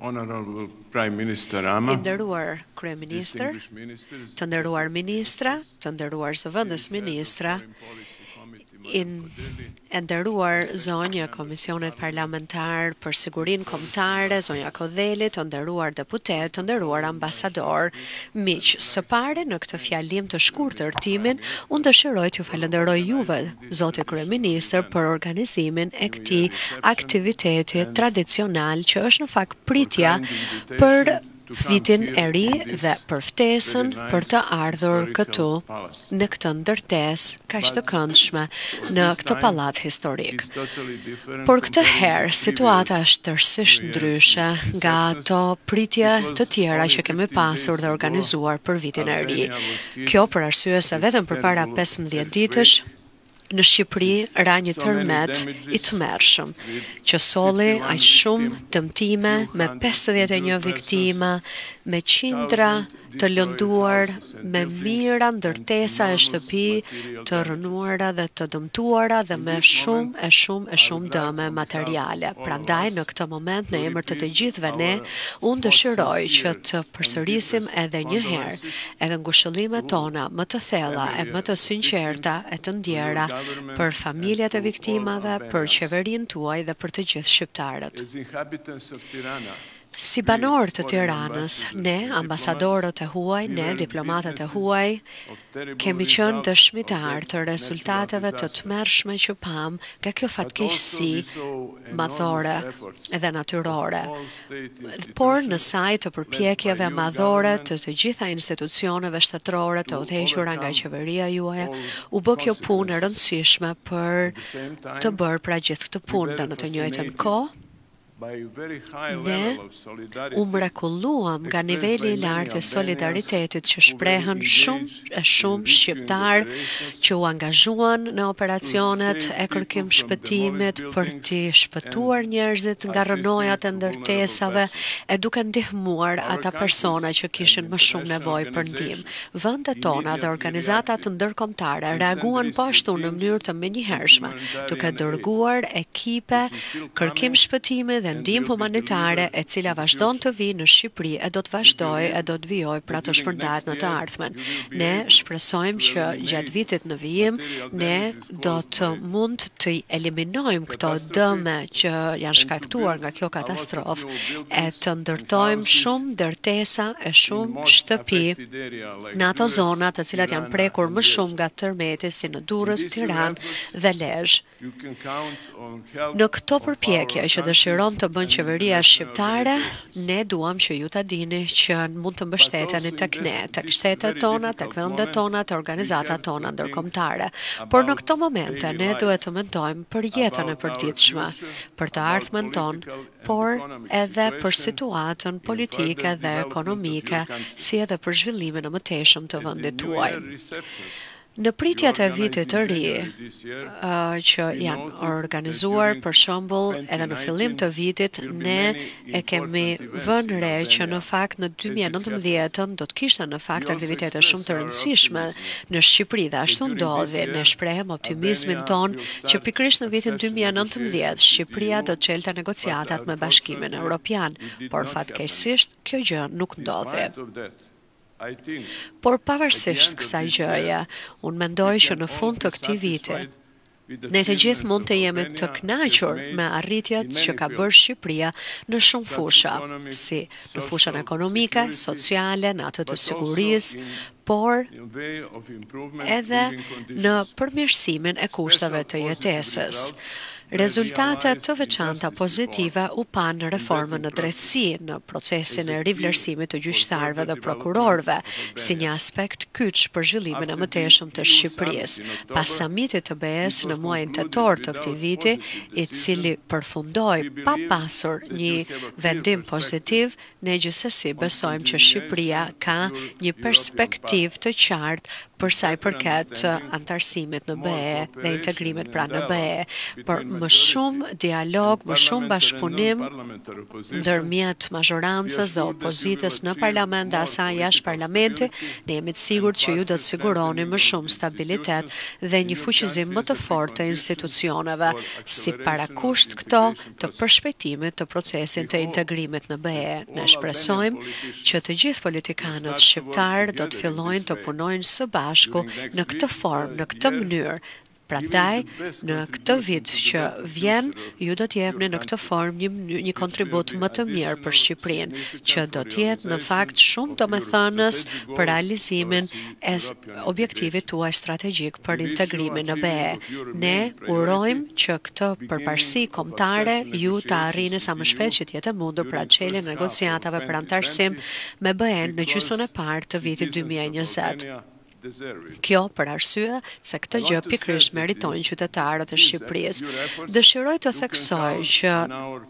I nderuar kryeministër, të nderuar ministra, të nderuar zëvendës ministra, e nderuar zonja e Komisionit Parlamentar për Sigurinë Kombëtare, zonja Kodheli, të nderuar deputetë, të nderuar ambasadorë, miq, së pari në këtë fjalim të shkurtër timin, unë dëshiroj t'ju falënderoj juve, zoti kryeministër për organizimin e këtij aktiviteti tradicional që është në fakt pritja për vitin e ri dhe për ftesën për të ardhur këtu në këtë ndërtesë kaq të këndshme në këtë pallat historik. Por këtë herë situata është tërësisht ndryshe nga ato pritje të tjera që kemi pasur dhe organizuar për vitin e ri. Kjo për arsye se vetëm përpara pesëmbëdhjetë ditësh në Shqipëri ra një tërmet i tmerrshëm, që solli aq shumë dëmtime me pesëdhjetë e një viktima, me qindra të lënduar, me mijëra ndërtesa e shtëpi të rrënuara dhe të dëmtuara dhe me shumë e shumë e shumë dëme materiale. Prandaj në këtë moment në emër të të gjithëve ne, unë dëshiroj që të përsërisim edhe një herë edhe ngushëllimet tona më të thella e më të sinqerta e të ndjera për familjet e viktimave, për qeverinë tuaj dhe për të gjithë shqiptarët. Si banorë të Tiranës, ne, ambasadorët e huaj, ne, diplomatët e huaj, kemi qenë dëshmitarë të rezultateve të tmerrshme që pamë nga kjo fatkeqësi madhore dhe natyrore, por në sajë të përpjekjeve madhore të të gjitha institucioneve shtetërore të udhëhequra nga qeveria juaja, u bë kjo punë e rëndësishme për të bërë pra gjithë këtë punë dhe në të njëjtën kohë, ne u mrekulluam nga niveli i lartë i solidaritetit që shprehën shumë shumë shqiptarë që u angazhuan në operacionet e kërkim-shpëtimit për të shpëtuar njerëzit nga rrënojat e ndërtesave e duke ndihmuar ata persona që kishin më shumë nevojë për ndihmë. Vendet tona dhe organizatat ndërkombëtare reaguan po ashtu në mënyrë të menjëhershme, duke dërguar ekipe kërkim shpëtimi dhe ndihmë humanitare e cila vazhdon të vijë në Shqipëri e do të vazhdojë e do të vijojë pra të shpërndahet në të ardhmen. Ne shpresojmë që gjatë vitit në vijim ne do të mund të eliminojmë këto dëme që janë shkaktuar nga kjo katastrofë e të ndërtojmë shumë ndërtesa e shumë shtëpi në ato zona të cilat janë prekur më shumë nga tërmeti si në Durrës, Tiranë dhe Lezhë. Në këto përpjekje që dëshiron të bënë qeveria shqiptare, ne duam që ju ta dini që mund të mbështeteni tek ne, tek shtetet tona, tek vendet tona, te organizatat tona ndërkombëtare. Por në këto momente ne duhet të mendojmë për jetën e përditshme, për të ardhmen tonë, por edhe për situatën politike dhe ekonomike, si edhe për zhvillimin e mëtejshëm të vendit tuaj. Në pritjet e Vitit të Ri, që janë organizuar, për shembull, edhe në fillim të vitit, ne e kemi vënë re që në fakt në dy mijë e nëntëmbëdhjetën do të kishte në fakt aktivitete shumë të rëndësishme në Shqipëri dhe ashtu ndodhi. Ne shprehëm optimizmin tonë që pikërisht në vitin dy mijë e nëntëmbëdhjetë Shqipëria do të çelte negociatat me Bashkimin Evropian, por fatkeqësisht kjo gjë nuk ndodhi. Por pavarësisht kësaj gjëje, unë mendoj që në fund të këtij viti, ne të gjithë mund të jemi të kënaqur me arritjet që ka bërë Shqipëria në shumë fusha, si në fushën ekonomike, sociale, në atë të sigurisë, por edhe në përmirësimin e kushteve të jetesës. Rezultate të veçanta pozitive u panë në reformën në drejtësi, në procesin e rivlerësimit të gjyqtarëve dhe prokurorëve, si një aspekt kyç për zhvillimin e mëtejshëm të Shqipërisë, pas samitit të BE-së në muajin tetor të këtij viti, i cili përfundoi pa pasur një vendim pozitiv Ne gjithsesi besojmë që Shqipëria ka një perspektivë të qartë për sa i përket anëtarësimit në BE dhe integrimit pra në BE, por me shumë dialog, më shumë bashkëpunim ndërmjet mazhorancës dhe opozitës në Parlament dhe asaj jashtë Parlamentit, ne jemi të sigurt që ju do të siguroni më shumë stabilitet dhe një fuqizim më të fortë të institucioneve. Si parakusht këto, të përshpejtimit të procesit të integrimit në BE, ne shpresojmë që të gjithë politikanët shqiptarë do të fillojnë të punojnë së bashku në këtë formë, në këtë mënyrë, prandaj në këtë vit që vjen ju do të jepni në këtë formë një një kontribut më të mirë për Shqipërinë, që do të jetë në fakt shumë domethënës për realizimin e objektivit tuaj strategjik për integrimin në BE. Ne urojmë që këtë përparësi kombëtare ju ta arrini sa më shpejt që të jetë e mundur pra çeljen e negociatave për anëtarësim me BE-në në gjysmën e parë të vitit dy mijë e njëzet. Kjo për arsye se këtë gjë pikërisht meritojnë qytetarët e Shqipërisë. Dëshiroj të theksoj që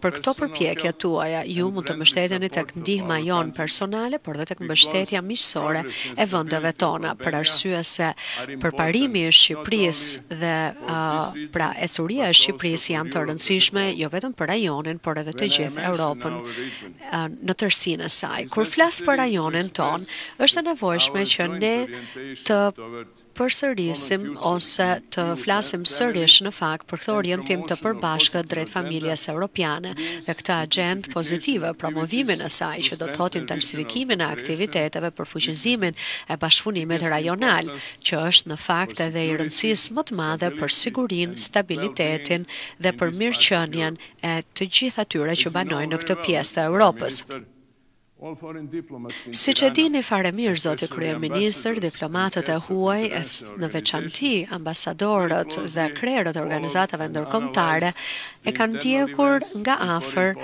Për këto përpjekje tuaja, ju mund të mbështeteni tek ndihma jonë personale, por edhe tek mbështetja miqësore e vendeve tona, për arsye se përparimi i Shqipërisë dhe pra ecuria e Shqipërisë janë të rëndësishme jo vetëm për rajonin, por edhe të gjithë Europën në tërësinë e saj. Kur flas për rajonin tonë, është e nevojshme që ne të përsërisim ose të flasim sërish në fakt për këtë orientim të përbashkët drejt familjes europiane dhe këtë axhendë pozitive, promovimin e saj, që do të thotë intensifikimin e aktiviteteve për fuqizimin e bashkëpunimit rajonal, që është në fakt edhe i rëndësisë më të madhe për sigurinë, stabilitetin dhe për mirëqenien e të gjithë atyre që banojnë në këtë pjesë të Europës. Siç e dini fare mirë zoti kryeministër, diplomatët e huaj, në veçanti ambasadorët dhe krerët e organizatave ndërkombëtare e kanë ndjekur nga afër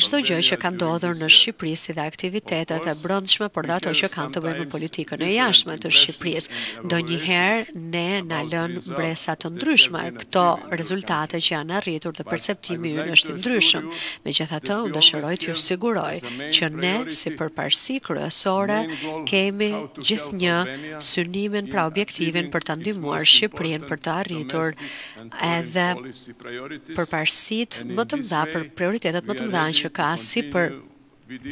çdo gjë që ka ndodhur në Shqipëri si dhe aktivitetet e brendshme por dhe ato që kanë të bëjnë me politikën e jashtme të Shqipërisë. Ndonjëherë ne na lënë mbresa të ndryshme këto rezultate që janë arritur dhe perceptimi ynë është i ndryshëm. Megjithatë, unë dëshiroj t'ju siguroj që ne, si përparësi kryesore, kemi gjithnjë synimin, pra objektivin për të ndihmuar Shqipërinë për të arritur edhe përparësitë më të mëdha, për prioritetet më të mëdha që ka si për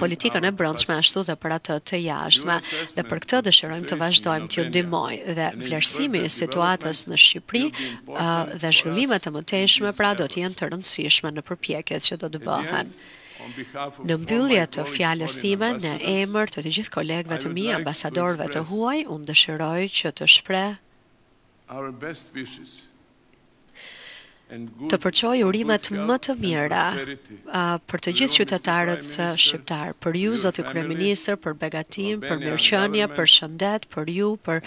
politikën e brendshme ashtu dhe për atë të jashtme, dhe për këtë dëshirojmë të vazhdojmë t'ju ndihmoj dhe vlerësimi i situatës në Shqipëri dhe zhvillimet e mëtejshme pra do të jenë të rëndësishme në përpjekjet që do të bëhen. Në mbyllje të fjalës time, në emër të të gjithë kolegëve të mi, ambasadorëve të huaj, unë dëshiroj që të shpreh, Të përçoj urimet më të mira për të gjithë qytetarët shqiptarë, për ju zoti kryeministër, për begatim, për mirëqenie, për shëndet, për ju, për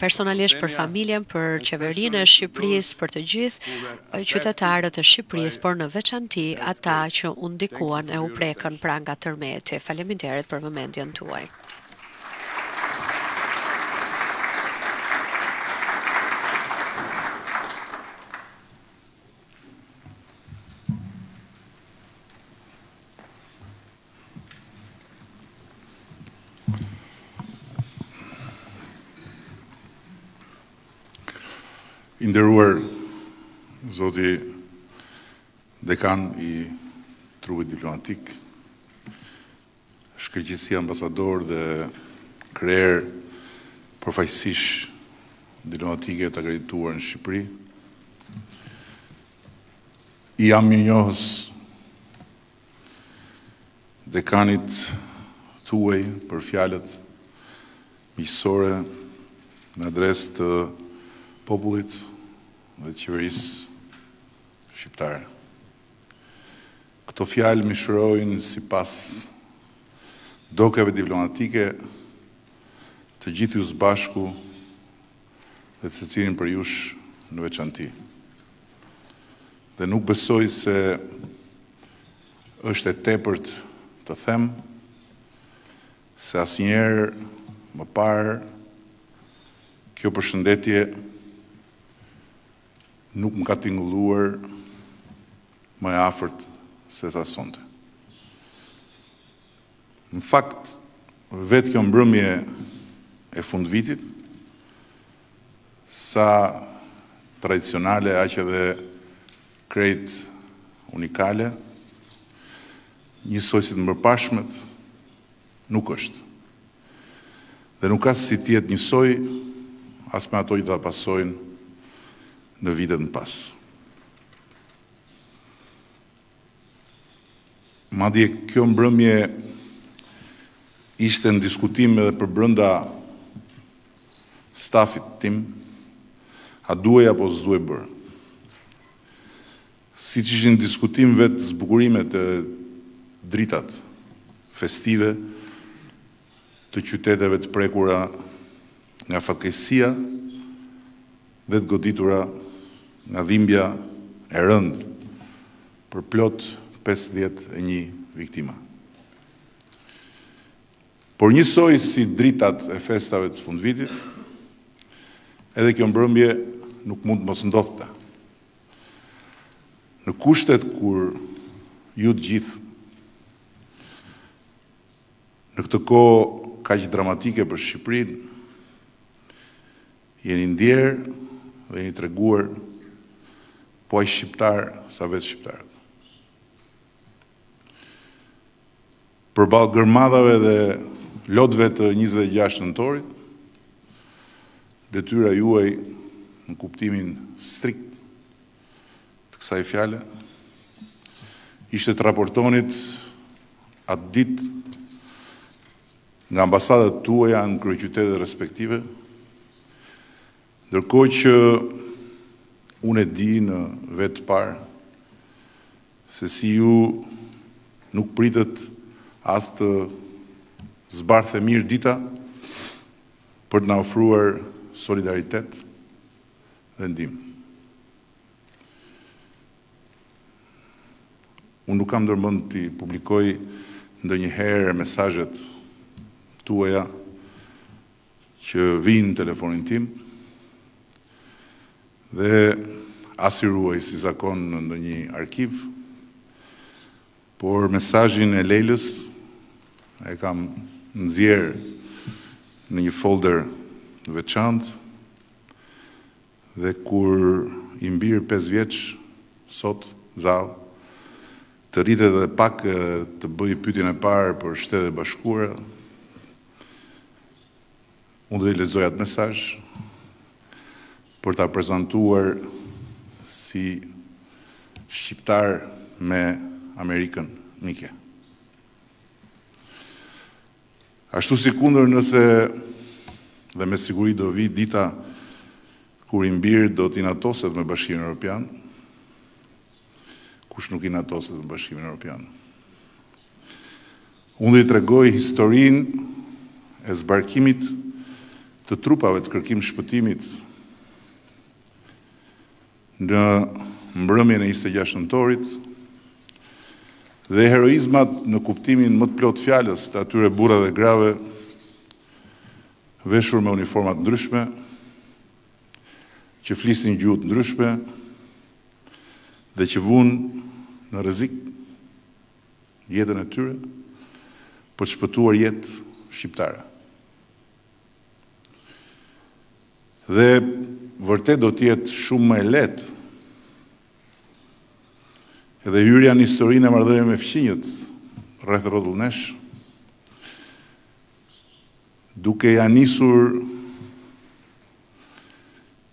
personalisht për familjen, për Qeverinë e Shqipërisë, për të gjithë qytetarët e Shqipërisë, por në veçanti ata që u ndikuan e u prekën pra nga tërmeti. Faleminderit për vëmendjen tuaj. I nderuar zoti dekan i trupit diplomatik, Shkëlqesi ambasadorë dhe krerë përfaqësish diplomatike të akredituar në Shqipëri. I jam mirënjohës dekanit tuaj për fjalët miqësore në adresë të popullit dhe qeverisë shqiptare. Këto fjalë mishërojnë sipas dokeve diplomatike të gjithë ju së bashku dhe secilin prej jush në veçanti. Dhe nuk besoj se është e tepërt të them se asnjëherë më parë kjo përshëndetje Nuk më ka tingëlluar më e afërt se sa sonte. Në fakt, vetë kjo mbrëmje e fundvitit, sa tradicionale, aq edhe krejt unikale, njësoj si të mëparshmet, nuk është. Dhe nuk ka si të jetë njësoj as me ato që do ta pasojnë në vitet më pas. Madje kjo mbrëmje ishte në diskutim edhe përbrenda stafit tim, a duhej apo s'duhej bërë. Siç ishin në diskutim vetë zbukurimet e dritat festive të qyteteve të prekura nga fatkeqësia dhe të goditura nga dhimbja e rëndë për plot pesëdhjetë e një viktima. Por njësoj si dritat e festave të fundvitit, edhe kjo mbrëmje nuk mund të mos ndodhte. Në kushtet kur ju të gjithë në këtë kohë kaq dramatike për Shqipërinë jeni ndjerë dhe jeni treguar po aq shqiptarë sa vetë shqiptarët. Përballë gërmadhave dhe lotëve të njëzet e gjashtë nëntorit, detyra juaj në kuptimin strikt të kësaj fjale, ishte të raportonit atë ditë nga ambasadat tuaja në kryeqytetet respektive, Ndërkohë që unë e di në vetë të parë se si ju nuk pritët as të zbardhte mirë dita për të na ofruar solidaritet dhe ndihmë. Unë nuk kam ndërmend të publikoj ndonjëherë mesazhet tuaja që vijnë në telefonin tim dhe as i ruaj si zakon në ndonjë arkiv, por mesazhin e Lejlës e kam nxjerrë në një folder të veçantë dhe kur im bir 5 vjeç sot Zaho të rritet edhe pak të bëjë pyetjen e parë për Shtetet e Bashkuara, Unë do t'i lexoj atë mesazh për ta prezantuar si shqiptar me Amerikën mike. Ashtu sikundër nëse dhe me siguri do vijë dita kur im bir do të inatoset me bashkimin Europian, kush nuk inatoset me bashkimin Europian. Unë do t'i tregoj historinë e zbarkimit të trupave të kërkim-shpëtimit në mbrëmjen e njëzet e gjashtë nëntorit dhe heroizmat në kuptimin më të plotë fjalës të atyre burrave dhe grave veshur me uniforma të ndryshme, që flisnin gjuhë të ndryshme dhe që vunë në rrezik jetën e tyre për të shpëtuar jetë shqiptare. Dhe vërtet do të jetë shumë më e lehtë edhe hyrja në historinë e marrëdhënieve me fqinjët rreth e rrotull nesh duke ia nisur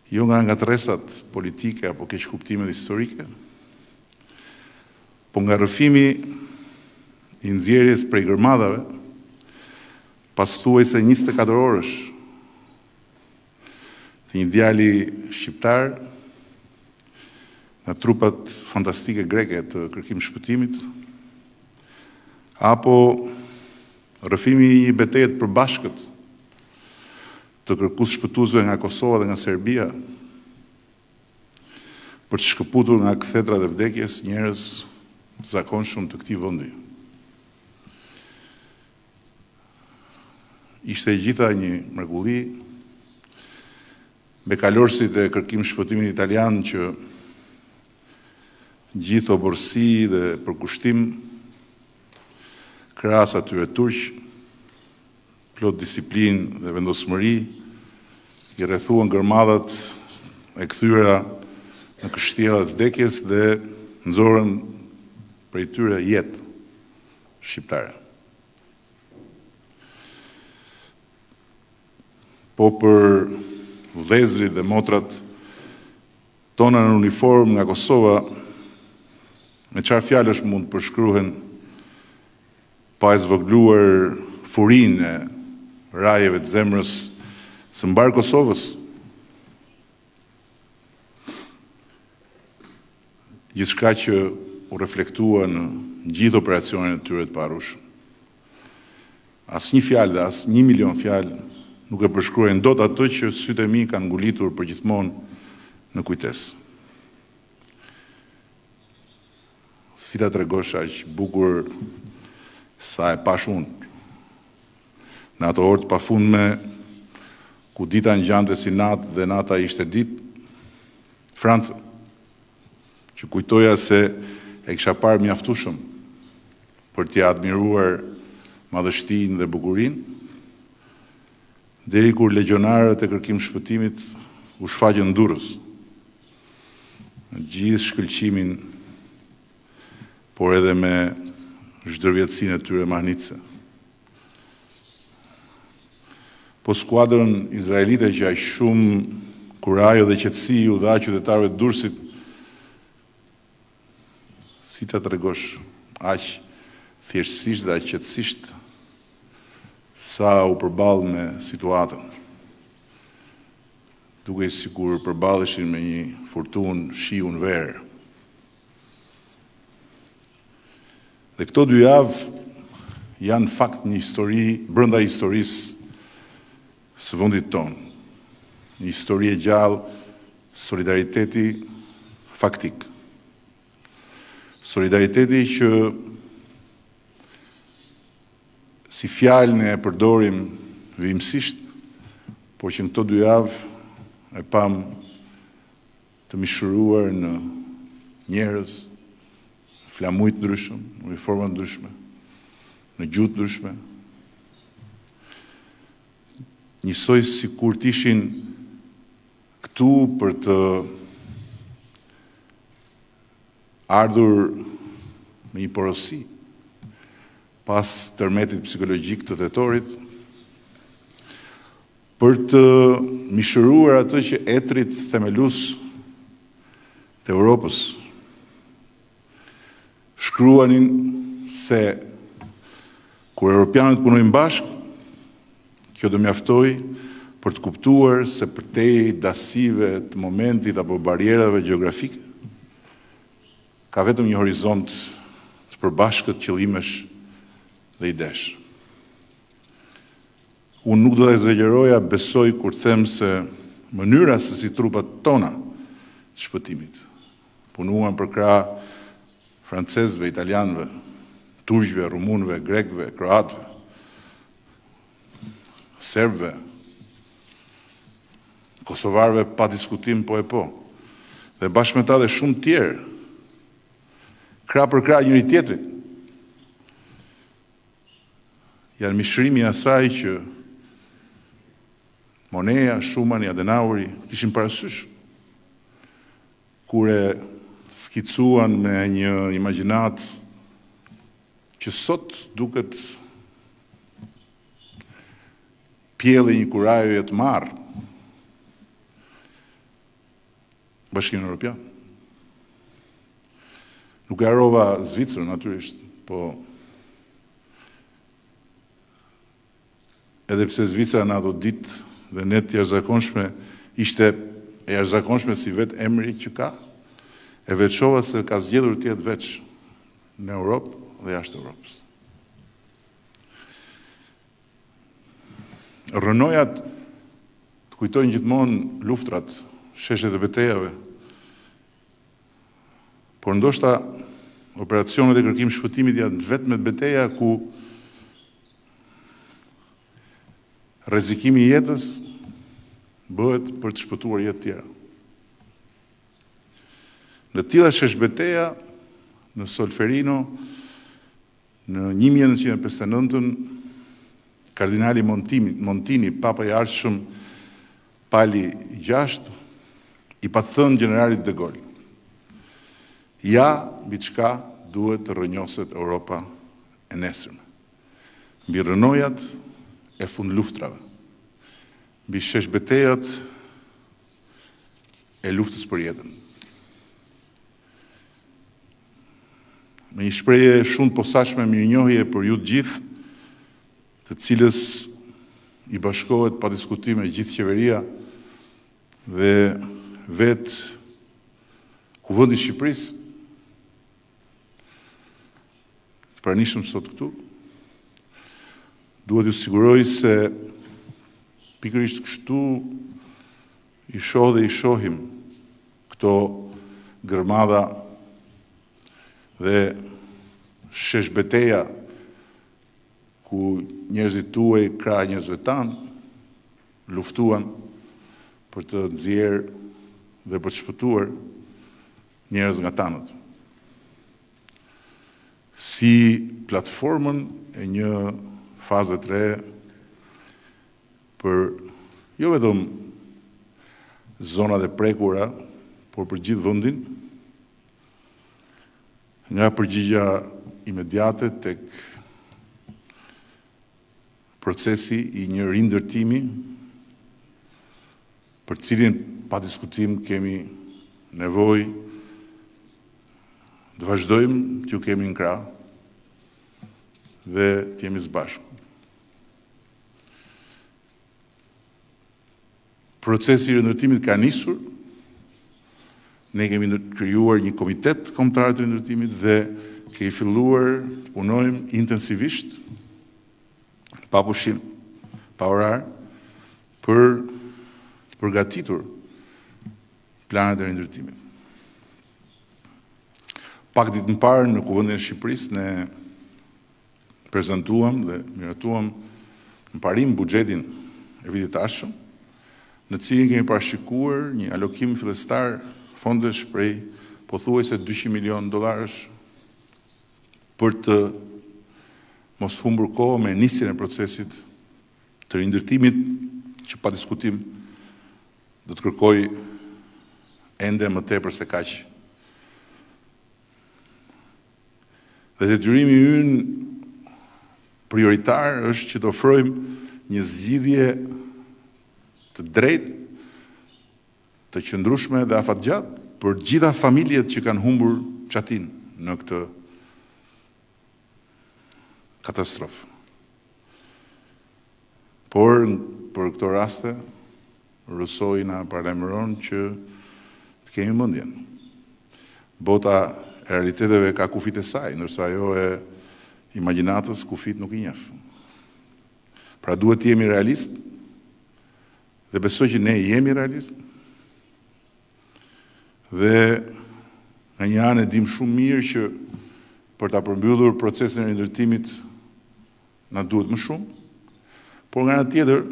Jo nga ngatërresat politike apo keqkuptimet historike, po nga rrëfimi i nxjerrjes prej gërmadhave pas thuajse njëzet e katër orësh të një djali shqiptar nga trupat fantastike greke të kërkim shpëtimit, apo rrëfimi i një beteje të përbashkët të kërkues shpëtuesve nga Kosova dhe nga Serbia për të shkëputur nga kthetrat e vdekjes njerëz të zakonshëm të këtij vendi. Ishte e gjitha një mrekulli me kalorësit e kërkim shpëtimit italian që gjithë oborrësi dhe përkushtim krahas atyre turq plot disiplinë dhe vendosmëri i rrethuan gërmadhat e kthyera në kështjella të vdekjes dhe nxorën prej tyre jetë shqiptare. Po për vëllezërit dhe motrat tona në uniformë nga Kosova me çfarë fjalësh mund të përshkruhen Pa e zvogëluar furinë e rrahjeve të zemrës së mbarë Kosovës, gjithçka që u reflektua në gjithë operacionin e tyre të paarritshëm. Asnjë fjalë dhe as një milion fjalë nuk e përshkruajnë dot atë që sytë e mi kanë ngulitur përgjithmonë në kujtesë. Si ta tregosh aq bukur sa e pashë unë. Në ato orë të pafundme, ku dita ngjante si natë dhe nata ishte ditë, Francën, që kujtoja se e kisha parë mjaftueshëm për t'ia admiruar madhështinë dhe bukurinë, Deri kur legjionarët e Kërkim Shpëtimit u shfaqën në Durrës, me të gjithë shkëlqimin, por edhe me zhdërvjelltësinë e tyre mahnitëse. Po skuadrën izraelite që aq shumë kurajo dhe qetësi u dha qytetarëve të Durrësit, Si ta tregosh aq thjeshtësisht dhe aq qetësisht sa u përball me situatën. Dukej sikur përballeshin me një furtunë shiu në verë. Dhe këto dy javë janë në fakt një histori brenda historisë Së vendit tonë. Një histori e gjallë solidariteti faktik. Solidariteti që si fjalë ne e përdorim vijimisht, por që në këto dy javë e pamë Të mishëruar në njerëz, në flamuj të ndryshëm, në uniforma të ndryshme, në gjuhë të ndryshme, njësoj sikur të ishin këtu për të ardhur me një porosi pas tërmetit psikologjik të tetorit, Për të mishëruar atë që etrit themelues të Europës shkruanin se kur europianët punojnë bashkë, kjo do mjaftojë për të kuptuar se përtej dasive të momentit apo barrierave gjeografike, ka vetëm një horizont të përbashkët qëllimesh dhe idesh. Unë nuk do ta ekzagjeroja, besoj, kur them se mënyra se si trupat tona të shpëtimit punuan përkrah francezëve, italianëve, turqve, rumunëve, grekëve, kroatëve, serbëve, kosovarëve pa diskutim po e po, dhe bashkë me ta dhe shumë tjerë, krah për krah njëri-tjetrit, Janë mishërimi i asaj që Moneja, Schumani, Adenauri kishin parasysh kur e skicuan me një imagjinatë që sot duket pjellë e një kurajoje të marrë. Bashkimin Europian. Nuk e harrova Zvicrën, natyrisht, po... Edhe pse Zvicra në ato ditë dhe ne të jashtëzakonshme, ishte e jashtëzakonshme si vetë emri që ka, e veçova se ka zgjedhur të jetë veç në Europë dhe jashtë Europës. Rrënojat të kujtojnë gjithmonë luftrat, sheshet e betejave, por ndoshta operacionet e kërkim-shpëtimit janë të vetmet beteja ku rrezikimi i jetës bëhet për të shpëtuar jetë tjera. Në të tilla sheshbeteja, në Solferino, Në një mijë e nëntëqind e pesëdhjetë e nëntën, kardinali Montini, papa i ardhshëm Pali i gjashtë, i pat thënë gjeneralit de Gaulle, Ja mbi çka duhet të rrënjoset Europa e nesërme. Mbi rrënojat e fundluftërave. Mbi sheshbetejat e luftës për jetën. Me një shprehje shumë të posaçme mirënjohje për ju të gjithë, të cilës i bashkohet pa diskutim e gjithë qeveria dhe vetë Kuvendi i Shqipërisë, të pranishëm sot këtu, duhet t'ju siguroj se pikërisht kështu i shoh dhe i shohim Këto gërmadha dhe sheshbeteja ku njerëzit tuaj krah njerëzve tanë luftuan për të nxjerrë dhe për të shpëtuar njerëz nga tanët. Si platformën e një faze të re për jo vetëm zonat e prekura, por për gjithë vendin, nga përgjigjja imediate tek procesi i një rindërtimi për të cilin pa diskutim kemi nevojë të vazhdojmë t'ju kemi në krah dhe të jemi së bashku. Procesi i rindërtimit ka nisur. Ne kemi krijuar një komitet kombëtar të rindërtimit dhe kemi filluar të punojmë intensivisht, pa pushim, pa orar, për të përgatitur planet e rindërtimit. Pak ditë më parë në Kuvendin e Shqipërisë ne prezantuam dhe miratuam në parim buxhetin e vitit të ardhshëm, në të cilin kemi parashikuar një alokim fillestar fondesh prej pothuajse dyqind milionë dollarësh për të mos humbur kohë me nisjen e procesit të rindërtimit që pa diskutim do të kërkojë ende më tepër se kaq Dhe detyrimi ynë prioritar është që të ofrojmë një zgjidhje të drejtë, të qëndrueshme dhe afatgjatë për gjitha familjet që kanë humbur çatin në këtë katastrofë. Por për këto raste, Rousseau-i na paralajmëron që të kemi mendjen. Bota e realiteteve ka kufijtë e saj, ndërsa ajo e imagjinatës kufijtë nuk i njeh. Pra duhet të jemi realistë dhe besoj që ne jemi realistë dhe nga një anë e dimë shumë mirë që për ta përmbyllur procesin e rindërtimit na duhet më shumë, por nga ana tjetër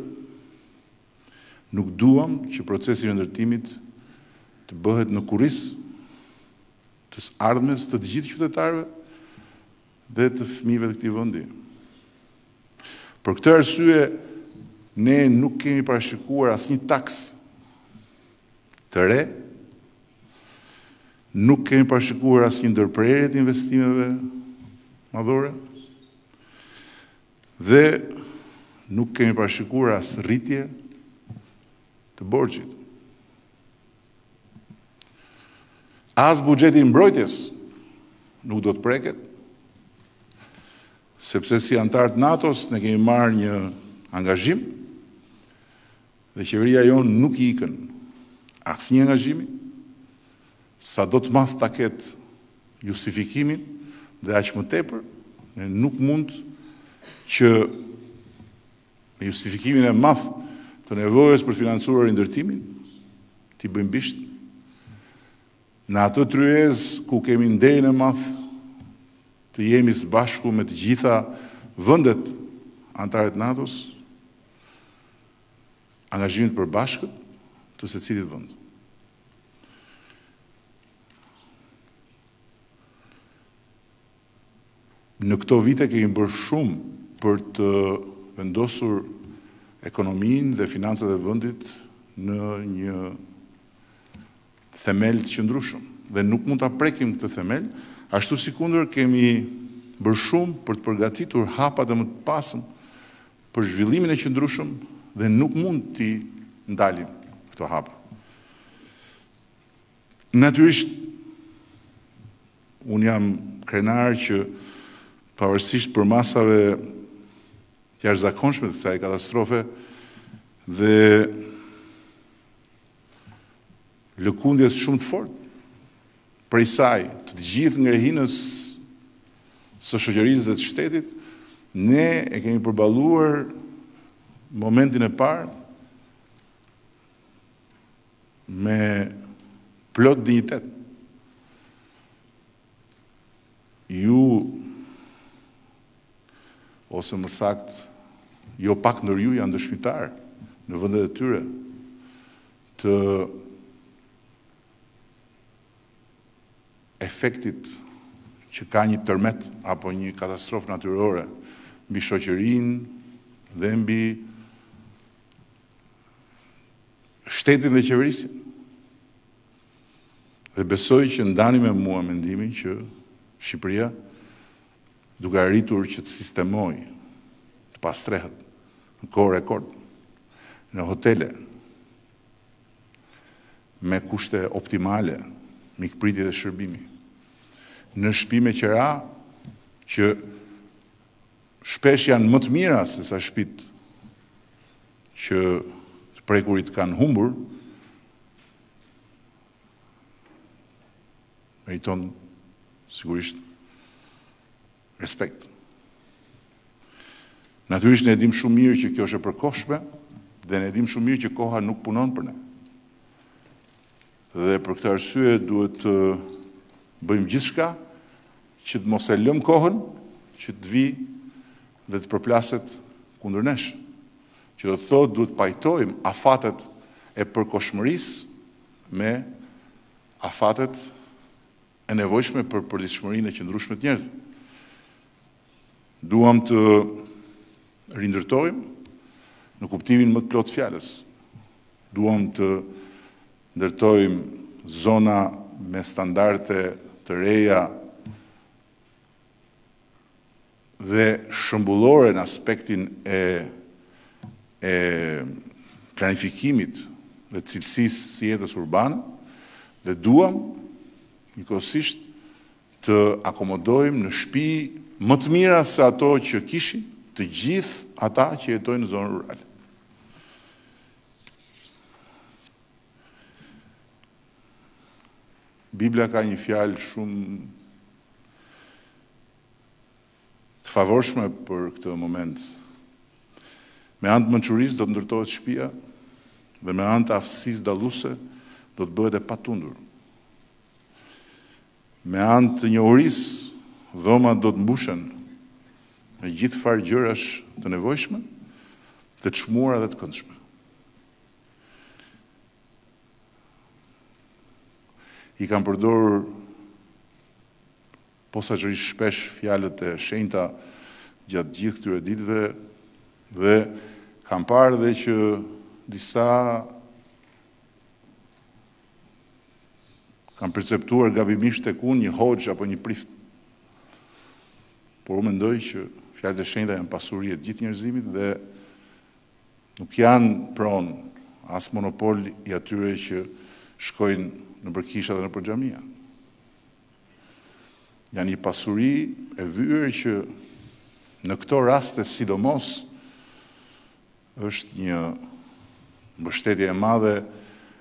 Nuk duam që procesi i rindërtimit të bëhet në kurriz të së ardhmes të të gjithë qytetarëve dhe të fëmijëve të këtij vendi. Për këtë arsye ne nuk kemi parashikuar asnjë taksë të re, nuk kemi parashikuar asnjë ndërprerje të investimeve madhore. Dhe nuk kemi parashikuar as rritje të borxhit. As buxheti i mbrojtjes nuk do të preket, sepse si anëtarë të NATO-s ne kemi marrë një angazhim dhe qeveria jonë nuk i ikën asnjë angazhimi, sado të madh ta ketë justifikimin dhe aq më tepër ne nuk mund që me justifikimin e madh të nevojës për financuar rindërtimin t'i bëjmë bisht në atë tryezë ku kemi nderin e madh të jemi së bashku me të gjitha vendet anëtare të NATO-s angazhimit të përbashkët të secilit vend. Në këto vite kemi bërë shumë për të vendosur ekonominë dhe financat e vendit në një themel të qëndrueshëm dhe nuk mund ta prekim këtë themel, ashtu sikundër kemi bërë shumë për të përgatitur hapat e mëpasëm për zhvillimin e qëndrueshëm dhe nuk mund t'i ndalim këto hapa. Natyrisht, unë jam krenar që pavarësisht përmasave të jashtëzakonshme të kësaj katastrofe dhe Lëkundjes shumë të fortë prej saj, të të gjithë ngrehinës së shoqërisë dhe të shtetit, ne e kemi përballuar momentin e parë me plot dinjitet. Ju, ose më saktë, jo pak ndër ju janë dëshmitarë në vendet e tyre të efektit që ka një tërmet apo një katastrofë natyrore mbi shoqërinë dhe mbi shtetin dhe qeverisjen. Dhe besoj që ndani me mua mendimin që Shqipëria, duke arritur që të sistemojë, të pastrehët, në kohë rekord, në hotele, me kushte optimale, mikpritje dhe shërbimi, në shpi me qera, që shpesh janë më të mira se sa shpit që prekurit kanë humbur, meriton sigurisht respekt. Natyrisht ne e dimë shumë mirë që kjo është e përkohshme dhe ne e dimë shumë mirë që koha nuk punon për ne. Dhe për këtë arsye duhet të bëjmë gjithçka që të mos e lëmë kohën që të vijë dhe të përplaset kundër nesh. Që do të thotë duhet të pajtojmë afatet e përkohshmërisë me afatet e nevojshme për përditshmërinë e qëndrueshme të njerëzve. Duam të rindërtojmë në kuptimin më të plotë fjalës. Duam të ndërtojmë zona me standarte të reja dhe shëmbullore në aspektin e planifikimit dhe cilësisë së jetës urbane dhe duam njëkohësisht të akomodojmë në shpi më të mira se ato që kishin të gjithë ata që jetojnë në zonë rurale. Bibla ka një fjalë shumë të favorshme për këtë moment. Me anë të mençurisë do të ndërtohet shpia dhe me anë të aftësisë dalluese do të bëhet e patundur. Me anë të njohurisë, dhomat do të mbushen me gjithë farë gjërash të nevojshme, të çmuara dhe të këndshme. I kam përdorur posaçërisht shpesh fjalët e shenjta gjatë gjithë këtyre ditëve dhe kam parë dhe që disa kanë perceptuar gabimisht tek unë një hoxhë apo një prift. Por unë mendoj që fjalët e shenjta janë pasuri e gjithë njerëzimit dhe nuk janë pronë as monopol i atyre që shkojnë nëpër kisha dhe nëpër xhamia. Janë një pasuri e vyër që në këto raste sidomos Është një mbështetje e madhe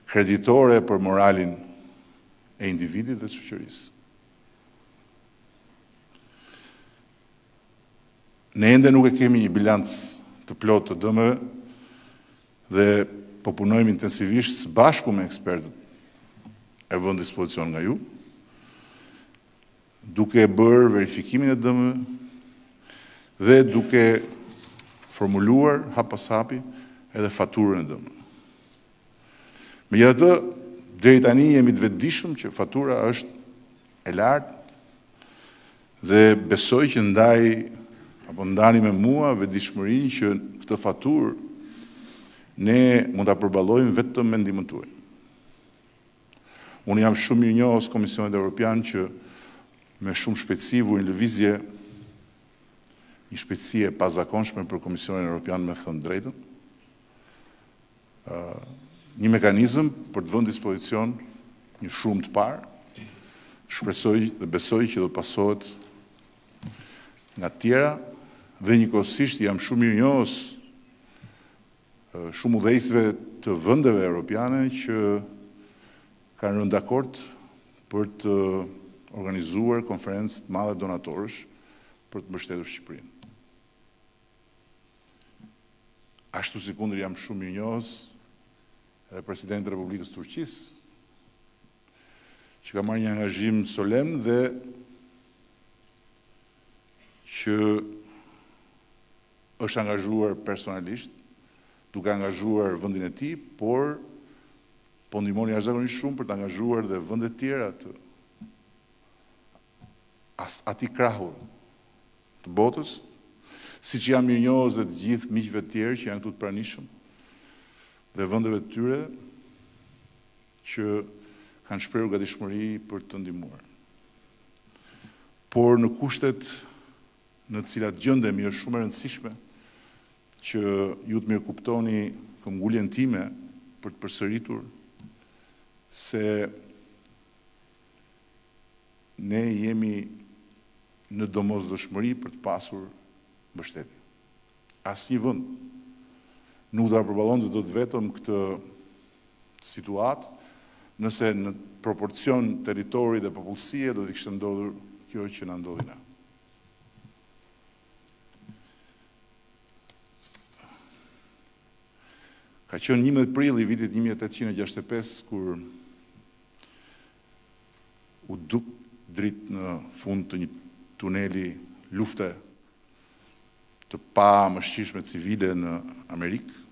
kreditore për moralin e individit dhe shoqërisë. Ne ende nuk e kemi një bilanc të plotë të dëmeve dhe po punojmë intensivisht së bashku me ekspertët e vënë në dispozicion nga ju, duke bërë verifikimin e dëmeve dhe duke formuluar hap pas hapi edhe faturën e dëmeve. Megjithatë, deri tani jemi të vetëdijshëm që fatura është e lartë dhe besoj që ndaj apo ndani me mua vetëdijshmërinë që këtë faturë ne mund ta përballojmë vetëm me ndihmën tuaj. Unë jam shumë mirënjohës Komisionit Evropian që me shumë shpejtësi vuri në lëvizje një shpejtësi e pazakonshme për Komisionin Evropian me thënë drejtën. Një mekanizëm për të vënë në dispozicion një shumë të parë, shpresoj dhe besoj që do të pasohet nga tjera dhe njëkohësisht jam shumë mirënjohës shumë udhëheqësve të vendeve europiane që kanë rënë dakord për të organizuar konferencë të madhe donatorësh për të mbështetur Shqipërinë. Ashtu sikundër jam shumë mirënjohës edhe presidentit të Republikës së Turqisë, që ka marrë një angazhim solemn dhe që është angazhuar personalisht, duke angazhuar vendin e tij, por po ndihmon jashtëzakonisht shumë për të angazhuar dhe vende të tjera të atij krahu të botës, siç jam mirënjohës dhe të gjithë miqve të tjerë që janë këtu të pranishëm dhe vendeve të tyre, që kanë shprehur gatishmëri për të ndihmuar. Por në kushtet në të cilat gjendemi është shumë e rëndësishme që ju të mirëkuptoni këmbguljen time për të përsëritur se ne jemi në domosdoshmëri për të pasur mbështetjen. asnjë vend nuk do ta përballonte dot i vetëm këtë situatë nëse në proporcion territori dhe popullsie do t'i kishte ndodhur kjo që na ndodhi ne. Ka qenë 11 prill i vitit 1865 kur u duk dritë në fund të një tuneli lufte të pamëshirshme civile në Amerikë,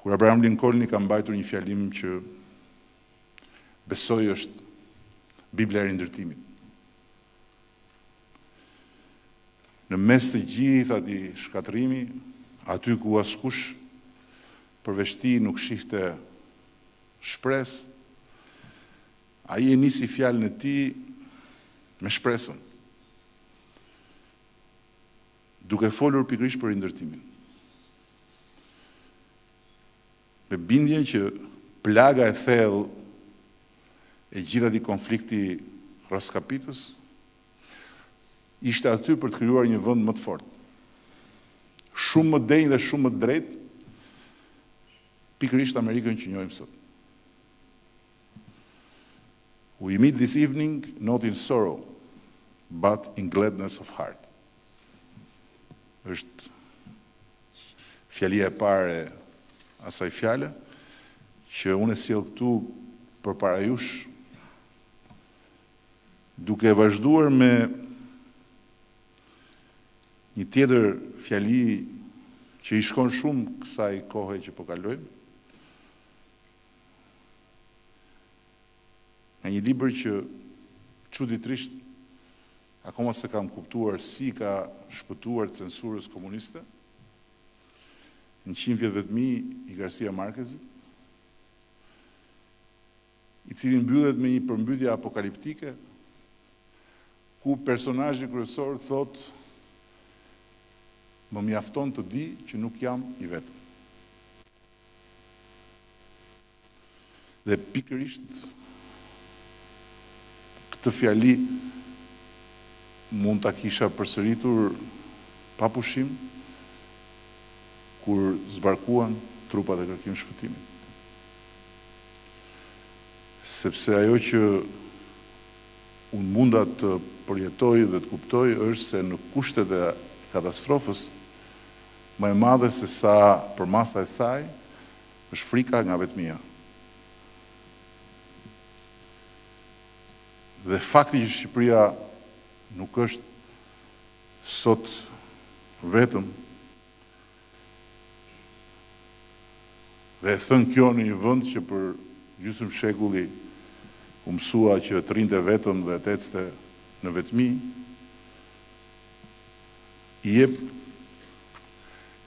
kur Abraham Lincolni ka mbajtur një fjalim që besoj është Biblia e rindërtimit. Në mes të gjithë atij shkatërrimi, aty ku askush përveç tij nuk shihte shpresë, Ai e nisi fjalën e tij me shpresën, duke folur pikërisht për rindërtimin. Me bindjen që plaga e thellë e gjithë atij konflikti rraskapitës ishte aty për të krijuar një vend më të fortë. Shumë më denjë dhe shumë më të drejtë pikërisht Amerikën që njohim sot. We meet this evening not in sorrow but in gladness of heart. Është fjalia e parë e asaj fjale që unë e sjell këtu përpara jush duke e vazhduar me një tjetër fjali që i shkon shumë kësaj kohe që po kalojmë, Nga një libër që, çuditërisht, akoma s'e kam kuptuar si i ka shpëtuar censurës komuniste, Njëqind vjet vetmi i Garcia Markezit, i cili mbyllet me një përmbytje apokaliptike, ku personazhi kryesor thotë Më mjafton të di që nuk jam i vetëm. Dhe pikërisht këtë fjali mund ta kisha përsëritur pa pushim kur zbarkuan trupat e kërkim shpëtimit. Sepse ajo që unë munda të përjetoj dhe të kuptoj është se në kushtet e katastrofës Më e madhe se sa përmasa e saj është frika nga vetmia. Dhe fakti që Shqipëria nuk është sot vetëm dhe e thënë kjo në një vend që për gjysëm shekulli u mësua që të rrinte vetëm dhe të ecte në vetmi, i jep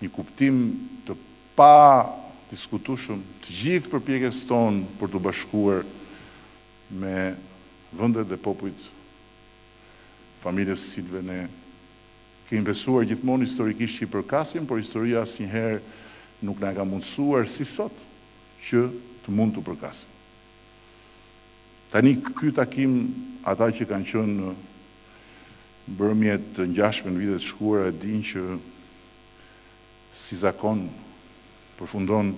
një kuptim të padiskutueshëm të gjithë përpjekjes tonë për t'u bashkuar me vendet dhe popujt familjes së cilëve ne kemi besuar gjithmonë historikisht që i përkasim, por historia asnjëherë nuk na e ka mundësuar si sot që të mund t'u përkasim. Tani ky takim ata që kanë qenë në Mbrëmje të ngjashme në vitet e shkuara e dinë që si zakon përfundon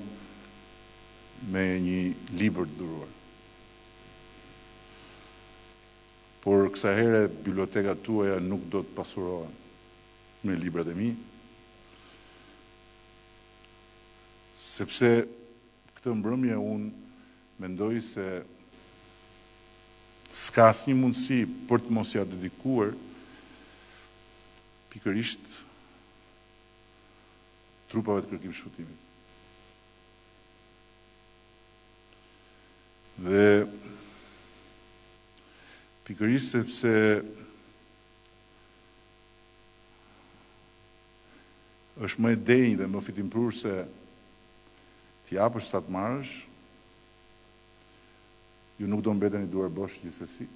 me një libër të dhuruar. Por kësaj here bibliotekat tuaja nuk do të pasurohen me librat e mi, sepse këtë mbrëmje unë Mendoj se s'ka asnjë mundësi për të mos ia dedikuar pikërisht trupave të kërkim-shpëtimit. Dhe pikërisht sepse Është më e denjë dhe më fitimprurëse të japësh sa të marrësh. Ju nuk do mbeteni duarbosh gjithsesi.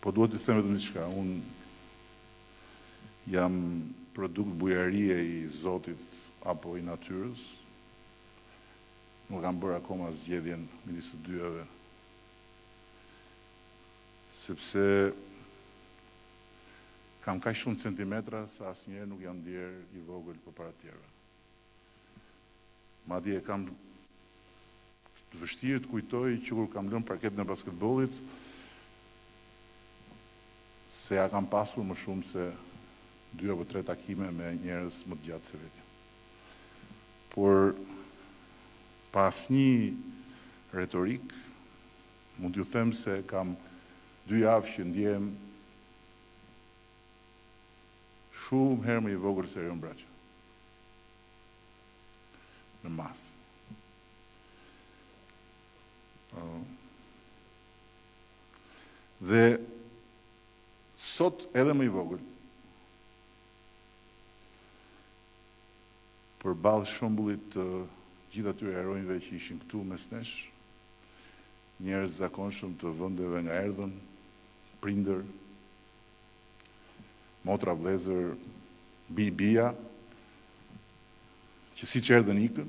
Po dua t'ju them vetëm diçka, unë jam produkt bujarie i Zotit apo i natyrës. Nuk e kam bërë akoma zgjedhjen midis të dyjave. Sepse Kam kaq shumë centimetra sa asnjëherë nuk jam ndier i vogël përpara të tjerëve. Madje e kam të vështirë të kujtoj që kur kam lënë parketin e basketbollit se a kam pasur më shumë se dy apo tre takime me njerëz më të gjatë se vetja. Por pa asnjë retorikë, Mund t'ju them se kam dy javë që ndihem shumë herë më i vogël se Erion Braçe. Në masë. Dhe sot edhe më i vogël. Përballë shembullit të gjithë atyre heronjve që ishin këtu mes nesh, njerëz të zakonshëm të vendeve nga erdhën, prindër, motra, vëllezër, bij, bija, që siç erdhën ikën,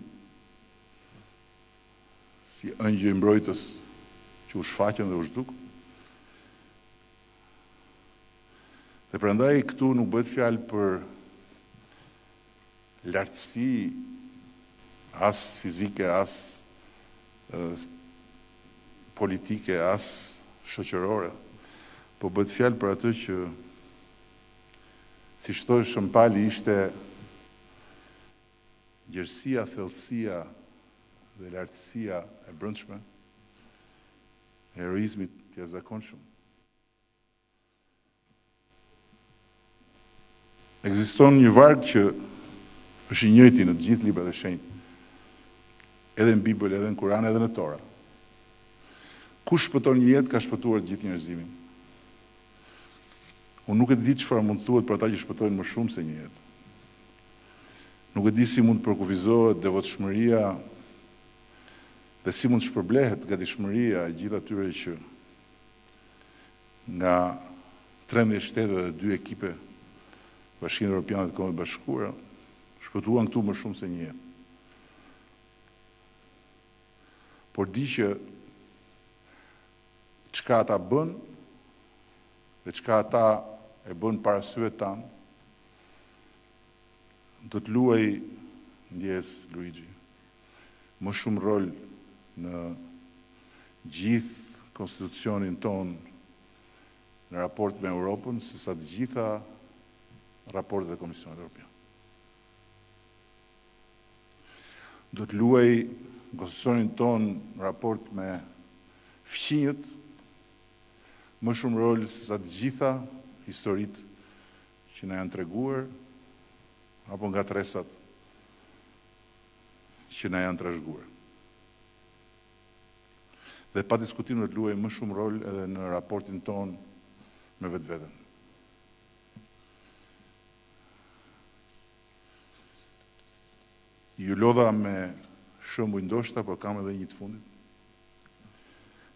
si engjëj mbrojtës që u shfaqën dhe u zhdukën. Dhe prandaj këtu nuk bëhet fjalë për lartësi as fizike as politike as shoqërore po bëhet fjalë për atë që siç thosh Shën Pali ishte gjerësia thellësia dhe lartësia e brendshme e heroizmit të jashtëzakonshëm Ekziston një varg që është i njëjti në të gjithë librat e shenjtë, edhe në Bibël, edhe në Kuran, edhe në Tora. Kush shpëton një jetë ka shpëtuar të gjithë njerëzimin. Unë nuk e di çfarë mund të thuhet për ata që shpëtojnë më shumë se një jetë. Nuk e di si mund të përkufizohet devotshmëria dhe si mund të shpërblehet gatishmëria e gjithë atyre që Nga trembëdhjetë shtete dhe dy ekipe, të Bashkimit Evropian dhe të Kombeve të Bashkuara, shpëtuan këtu më shumë se një jetë. Por di që çka ata bënë dhe çka ata e bënë para syve tanë, do të luajë ndjesë Luigi. më shumë rol në gjithë konstitucionin tonë në raport me Europën se sa të gjitha raportet e Komisionit Europian. Do të luajë në konstitucionin tonë në raport me fqinjët më shumë rol se sa të gjitha historitë që na janë treguar apo ngatërresat që na janë trashëguar. Dhe pa diskutim do të luajë më shumë rol edhe në raportin tonë me vetveten. Ju lodha me shembuj ndoshta, por kam edhe një të fundit.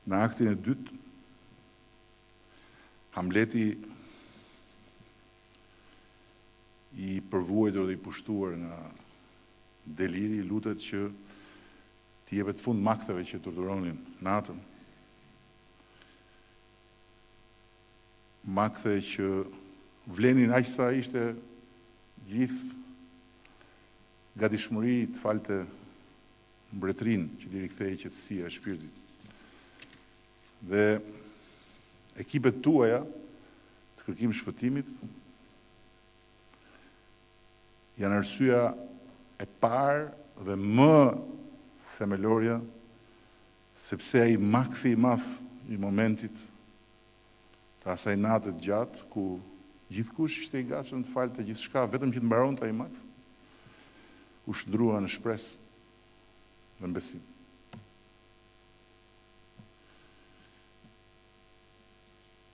Në aktin e dytë, Hamleti i përvuajtur dhe i pushtuar nga deliri, lutet që t'i jepet fund maktheve që torturonin natën, makthe që vlenin aq sa ishte gjithë gatishmëri të falte Mbretërinë që t'i rikthehej qetësia e shpirtit dhe ekipet tuaja të kërkim shpëtimit janë arsyeja e parë dhe më themelorja sepse ai makthi i madh i momentit të asaj nate të gjatë, ku gjithkush ishte i gatshëm të falte gjithçka, vetëm që të mbaronte ai makth, u shndërrua në shpresë dhe në besim.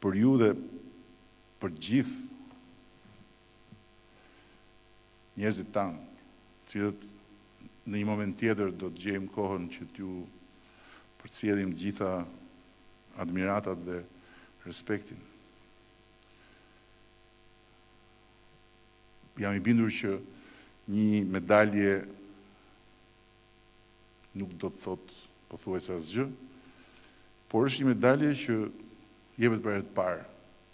Për ju dhe për gjithë Njerëzit tanë, të cilëve në një moment tjetër do të gjejmë kohën që t'ju përcjellim të gjitha admiratat dhe respektin. Jam i bindur që një medalje nuk do të thotë pothuajse asgjë, por është një medalje që jepet për herë të parë.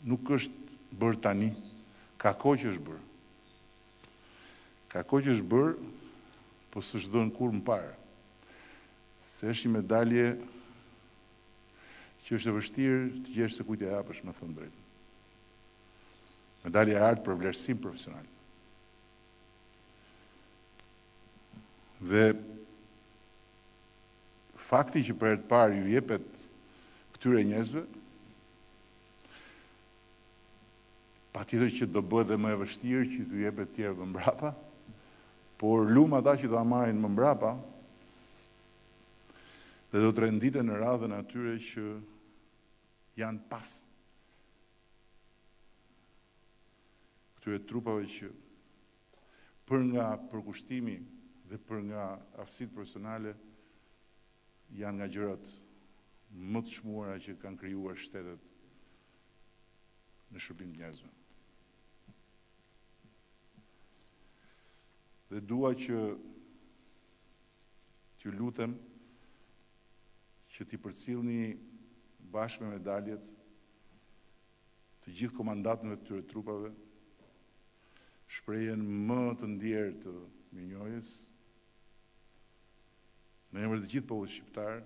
Nuk është bërë tani, ka kohë që është bërë. Ka kohë që është bërë, po s'është dhënë kurrë më parë. Se është një medalje që është e vështirë të gjesh se kujt t'ia japësh me thënë të drejtën. Medalja e artë për vlerësim profesional. Dhe fakti që për herë të parë ju jepet këtyre njerëzve Patjetër që do bëhet dhe më e vështirë që t'u jepet të tjerëve më mbrapa, por lum ata që do ta marrin më mbrapa dhe do të renditen në radhën e atyre që janë pas këtyre trupave që për nga përkushtimi dhe për nga aftësitë profesionale janë nga gjërat më të çmuara që kanë krijuar shtetet në shërbim të njerëzve. Dhe dua që t'ju lutem që t'i përcillni bashkë me medaljet të gjithë komandantëve të këtyre trupave, shprehjen më të ndier të mirënjohjes, në emër të gjithë popullit shqiptar,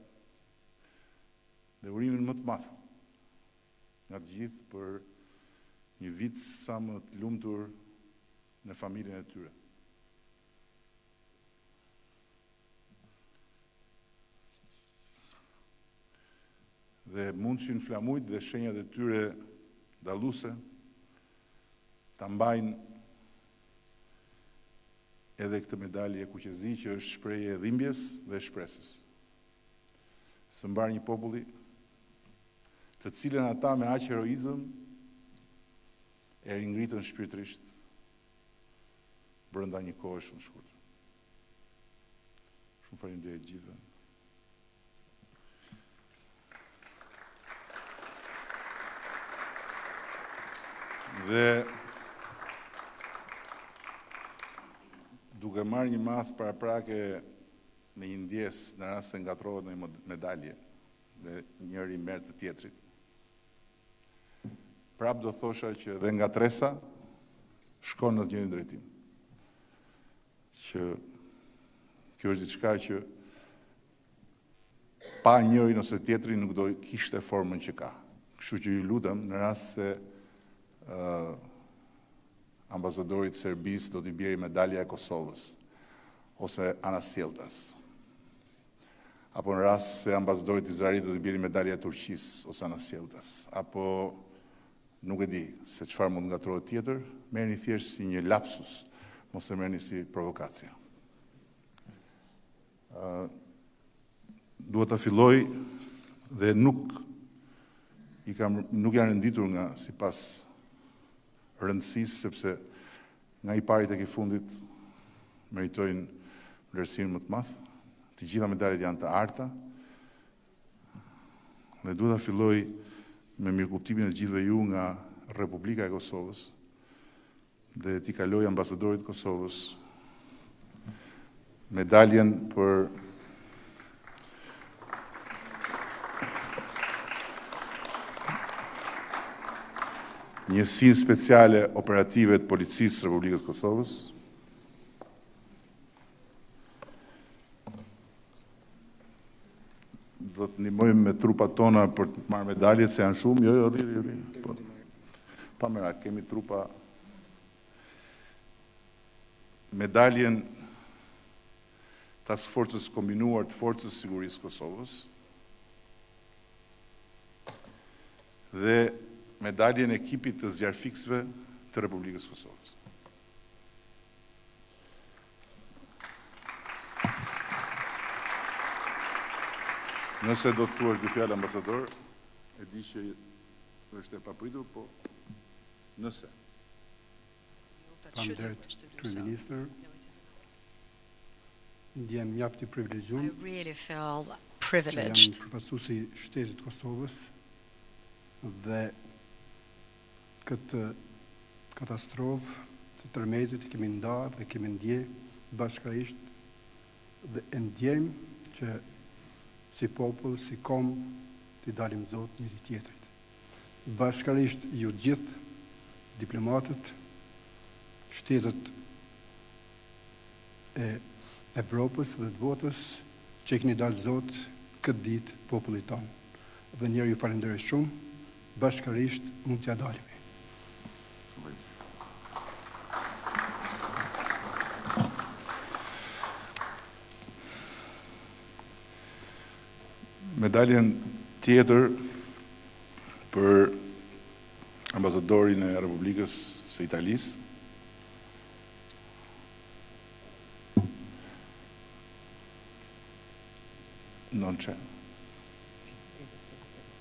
Dhe urimin më të madh nga të gjithë për një vit sa më të lumtur në familjen e tyre. Dhe mundësisht në flamujt dhe shenjat e tyre dalluese ta mbajnë edhe këtë medalje kuqezi që është shprehje e dhimbjes dhe e shpresës. së mbarë një populli, të cilën ata me aq heroizëm e ringritën shpirtërisht brenda një kohe shumë të shkurtër. Shumë faleminderit të gjithëve. Dhe duke marrë një masë paraprake Me një ndjesë, në rast se ngatërrohet ndonjë medalje dhe njëri merr të tjetrit, prapë do thosha që dhe ngatërresa shkon në të njëjtin drejtim. Që kjo është diçka që pa njërin ose tjetrin nuk do kishte formën që ka. Kështu që ju lutem në rast se Ambasadorit të Serbisë do t'i bjeri medalja e Kosovës ose anasjelltas. Apo në rast se ambasadorit izraelit do t'i bjeri medalja e Turqisë ose anasjelltas. Apo nuk e di se çfarë mund të ngatërrohet tjetër, merreni thjesht si një lapsus, mos e merrni si provokacija. Duhet ta filloj dhe nuk i kam nuk janë renditur nga sipas rëndësisë sepse nga i pari tek i fundit meritojnë vlerësimin më të madh. Të gjitha medalet janë të arta. Dhe duhet ta filloj me mirëkuptimin e të gjithëve ju nga Republika e Kosovës, dhe t'i kaloj ambasadorit të Kosovës medaljen për njësinë speciale operative të Policisë së Republikës së Kosovës. Do të ndihmojmë me trupat tona për të marrë medalje se janë shumë, jo, jo, rri, rri. Po. Pa merak, kemi trupa medaljen Task Forcës kombinuar të Forcës Sigurisë së Kosovës dhe medaljen ekipit të zjarrfikësve të Republikës së Kosovës. Nëse do të thuash dy fjalë ambasador, e di që është e papritur, po nëse. Faleminderit, kryeministër. Ndjehem mjaft i privilegjum që jam përfaqësues i shtetit të Kosovës dhe këtë katastrofë të tërmetit e kemi ndarë dhe kemi ndje bashkarisht dhe e ndjejmë që si popull, si kom t'i dalim zot njëri-tjetrit. Bashkarisht ju gjithë diplomatët, shtetet e Evropës dhe të botës që i keni dalë zot këtë ditë popullit tonë. Edhe njëherë ju falenderoj shumë Bashkërisht mund t'ia dalemi. Medaljen tjetër për ambasadorin e Republikës së Italisë, Non c'è.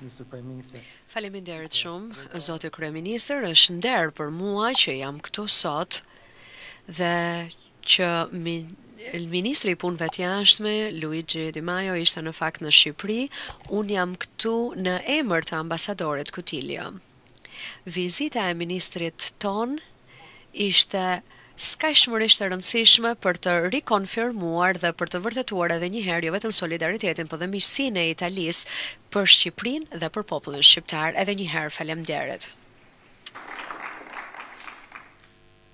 Mister Prime Minister. Faleminderit shumë, zoti Kryeministër, është nder për mua që jam këtu sot dhe që Ministri i Punëve të Jashtme, Luigi Di Maio, ishte në fakt në Shqipëri, unë jam këtu në emër të ambasadorit Kutilio. Vizita e ministrit tonë ishte skajshmërisht e rëndësishme për të rikonfirmuar dhe për të vërtetuar edhe një herë jo vetëm solidaritetin po dhe miqësinë e Italisë për Shqipërinë dhe për popullin shqiptar. Edhe një herë faleminderit.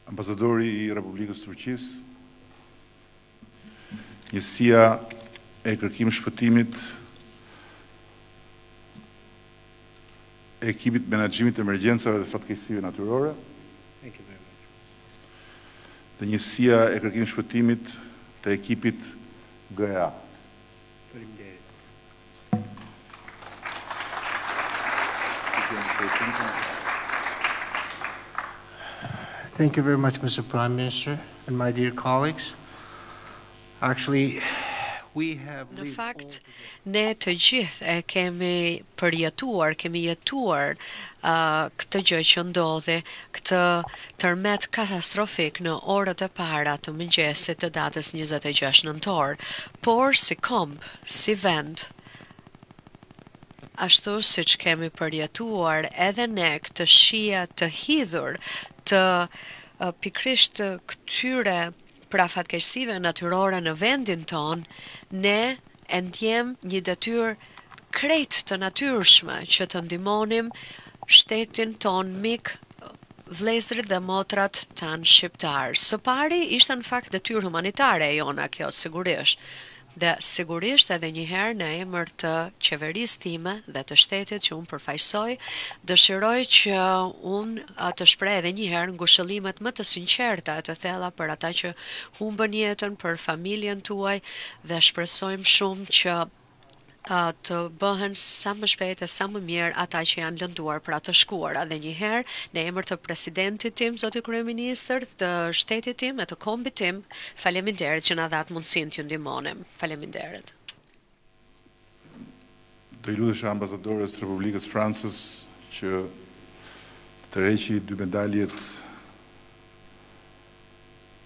Ambasadori i Republikës së Turqisë, Njësia e kërkim shpëtimit e ekipit të menaxhimit të emergjencave dhe fatkeqësive natyrore dhe njësia e kërkim shpëtimit të ekipit GEA. Thank you very much, Mr. Prime Minister and my dear colleagues. Actually, we have lived... Në fakt, ne të gjithë e kemi përjetuar, kemi jetuar këtë gjë që ndodhi, këtë tërmet katastrofik në orët e para të mëngjesit të datës 26 nëntor. Por si komb, si vend, ashtu siç kemi përjetuar edhe ne këtë shije të hidhur të pikërisht këtyre pra fatkeqësive natyrore në vendin tonë, ne e ndjejmë një detyrë krejt të natyrshme që të ndihmonim shtetin tonë mik Vllezërit dhe motrat tanë shqiptarë. Së pari, ishte në fakt detyrë humanitare e jona kjo, sigurisht. Dhe, sigurisht edhe një herë në emër të qeverisë time dhe të shtetit që unë përfaqësoj, dëshiroj që unë të shpreh edhe një herë ngushëllimet më të sinqerta e të thella për ata që humbën jetën, për familjen tuaj dhe shpresojmë shumë që të bëhen sa më shpejt e sa më mirë ata që janë lënduar pra të shkuara dhe një herë në emër të presidentit tim zoti kryeministër të shtetit tim e të kombit tim faleminderit që na dhatë mundësinë t'ju ndihmonim faleminderit Do i lutesha ambasadores së Republikës së Francës që të tërheqë dy medaljet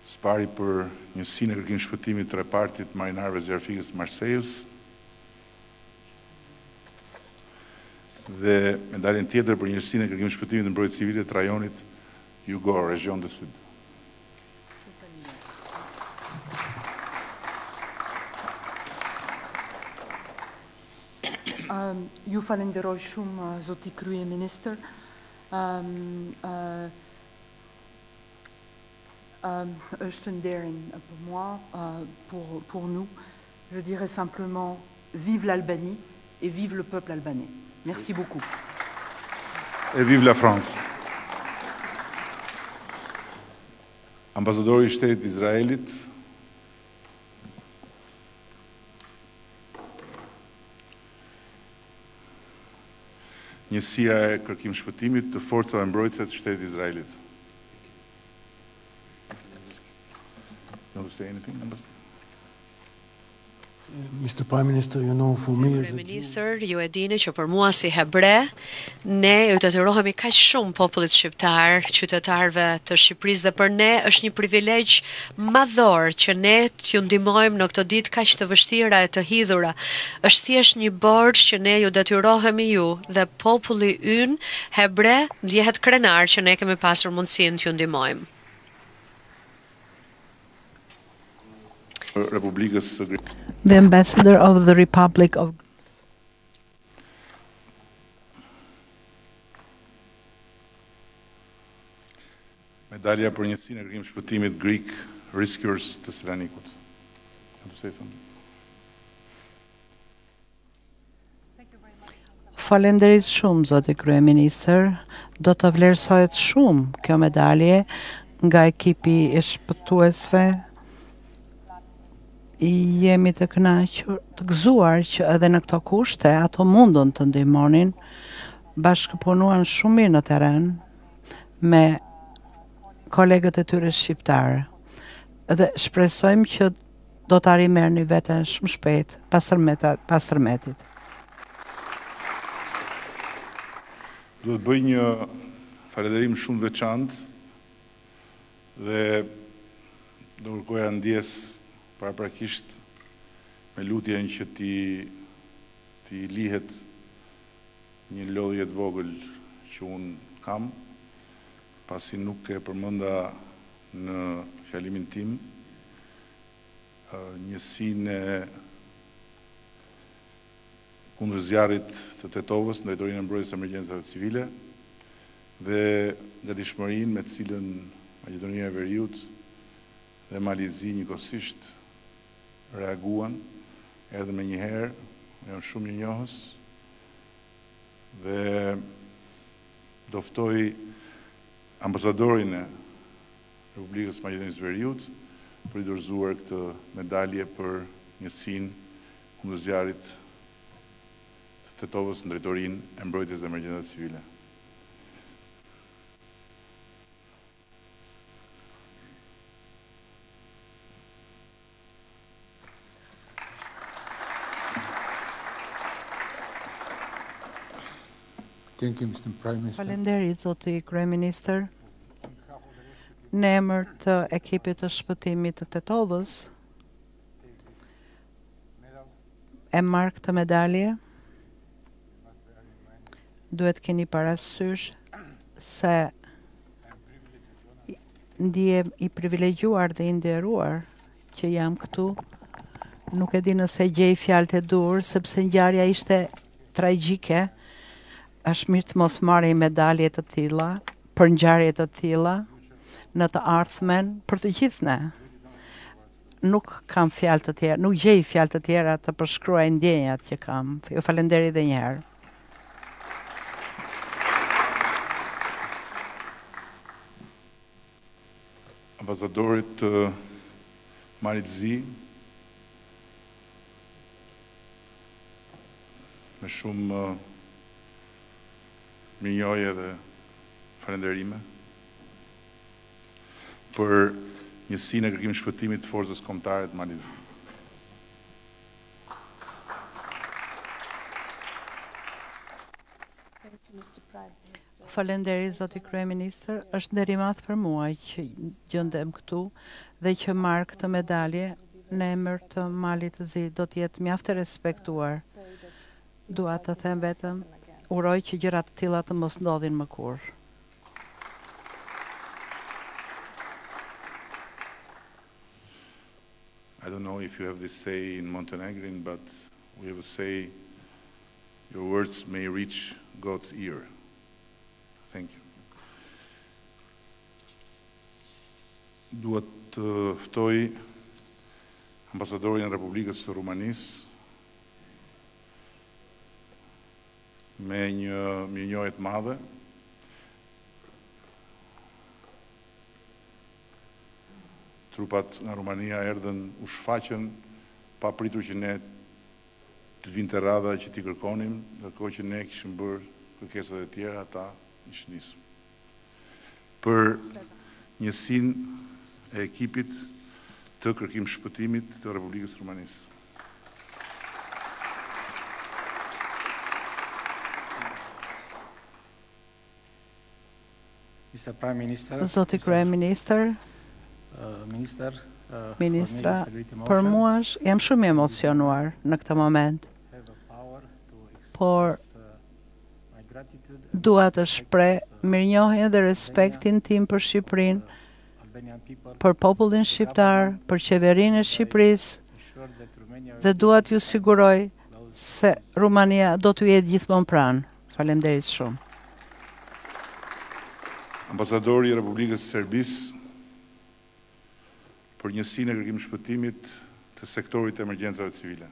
Së pari për njësinë e kërkim shpëtimit të repartit të marinarëve zjarrfikës të Marsejës dhe medaljen tjetër për njësinë e kërkim shpëtimit të mbrojtjes civile të rajonit jugor, région du Sud. Ju falenderoj shumë, zoti kryeministër. Është nderim për mua, pour nous. Je dirais simplement vive l'Albanie et vive le peuple albanais. Merci beaucoup. Et vive la France. Ambasadori i Shtetit Izraelit, Njësia e Kërkim-Shpëtimit të Forcave Mbrojtëse të Shtetit të Izraelit. Kryeministër, ju e dini që për mua si hebre, ne ju detyrohemi kaq shumë popullit shqiptar, qytetarëve të Shqipërisë dhe për ne është një privilegj Madhor që ne t'ju ndihmojmë në këto ditë kaq të vështira e të hidhura. Është thjesht një borxh që ne ju detyrohemi ju dhe populli ynë hebre ndjehet krenar që ne kemi pasur mundësinë t'ju ndihmojmë. Republikës së Greqisë. The Ambassador of the Republic of Greece. Medalja për njësinë e kërkim-shpëtimit Greek Rescuers të Selanikut. Falemnderit shumë, zoti kryeministër. Do të vlerësohet shumë kjo medalje nga ekipi i shpëtuesve. Jemi të kënaqur, të gëzuar që edhe në këto kushte ato mundën të ndihmonin. Bashkëpunuan shumë mirë në terren me kolegët e tyre shqiptarë dhe shpresojmë që do ta rimerrni veten shumë shpejt pas tërmetit. Duhet të bëj një falënderim shumë veçantë dhe do kërkoja ndjesë paraprakisht me lutjen që t'i t'i lihet Një lodhjeje të vogël që unë kam, pasi nuk e përmenda në fjalimin tim, njësinë e kundër zjarrit të Tetovës në Drejtorinë e Mbrojtjes dhe Emergjencave Civile dhe gatishmërinë me të cilën Maqedonia e Veriut dhe Mali i Zi njëkohësisht reaguan, erdhën menjëherë, jam shumë mirënjohës dhe do ftoj ambasadorin e Republikës së Maqedonisë së Veriut për t'i dorëzuar këtë medalje për njësinë kundër zjarrit të Tetovës në Drejtorinë e Mbrojtjes dhe Emergjencave Civile. Faleminderit zoti kryeministër. Në emër të ekipit të shpëtimit të Tetovës, e marr këtë medalje, duhet të keni parasysh se ndihem i privilegjuar dhe i nderuar që jam këtu. Nuk e di nëse gjej fjalët e duhura, sepse ngjarja ishte tragjike. Është mirë të mos marrim medalje të tilla, për ngjarje të tilla në të ardhmen për të gjithë ne. nuk kam fjalë të tjera, nuk gjej fjalë të tjera të përshkruaj ndjenjat që kam. Ju falenderoj edhe një herë. Ambasadorit të Malit të Zi, me shumë uh, mirënjohje dhe falenderime. për njësinë e kërkim-shpëtimit të Forcës Kombëtare të Malit të Zi. Faleminderit zoti kryeministër, është nder i madh për mua që gjëndem këtu dhe që marr këtë medalje në emër të Malit të Zi. Do të jetë mjaft e respektuar. Dua të them vetëm uroj që gjëra të tilla të mos ndodhin më kurrë. I don't know if you have this say in Montenegrin, but we have a say, your words may reach God's ear. Thank you. Duhet të ftoj ambasadorin e Republikës së Rumanisë, Me një mirënjohje të madhe. Trupat nga Rumania erdhën, u shfaqën pa pritur që neve të vinte radha që t'i kërkonim, ndërkohë që ne kishim bërë kërkesat e tjera, ata ishin nisur. për njësinë e ekipit të kërkim-shpëtimit të Republikës së Rumanisë. Zoti Kryeministër, Ministra, për mua është, jam shumë i emocionuar në këtë moment, por Dua të shpreh mirënjohjen dhe respektin tim për Shqipërinë, për popullin shqiptar, për Qeverinë e Shqipërisë dhe dua t'ju siguroj se Rumania do t'ju jetë gjithmonë pranë. Faleminderit shumë. Ambasadori i Republikës së Serbisë për Njësinë e Kërkim-Shpëtimit të Sektorit të Emergjencave Civile.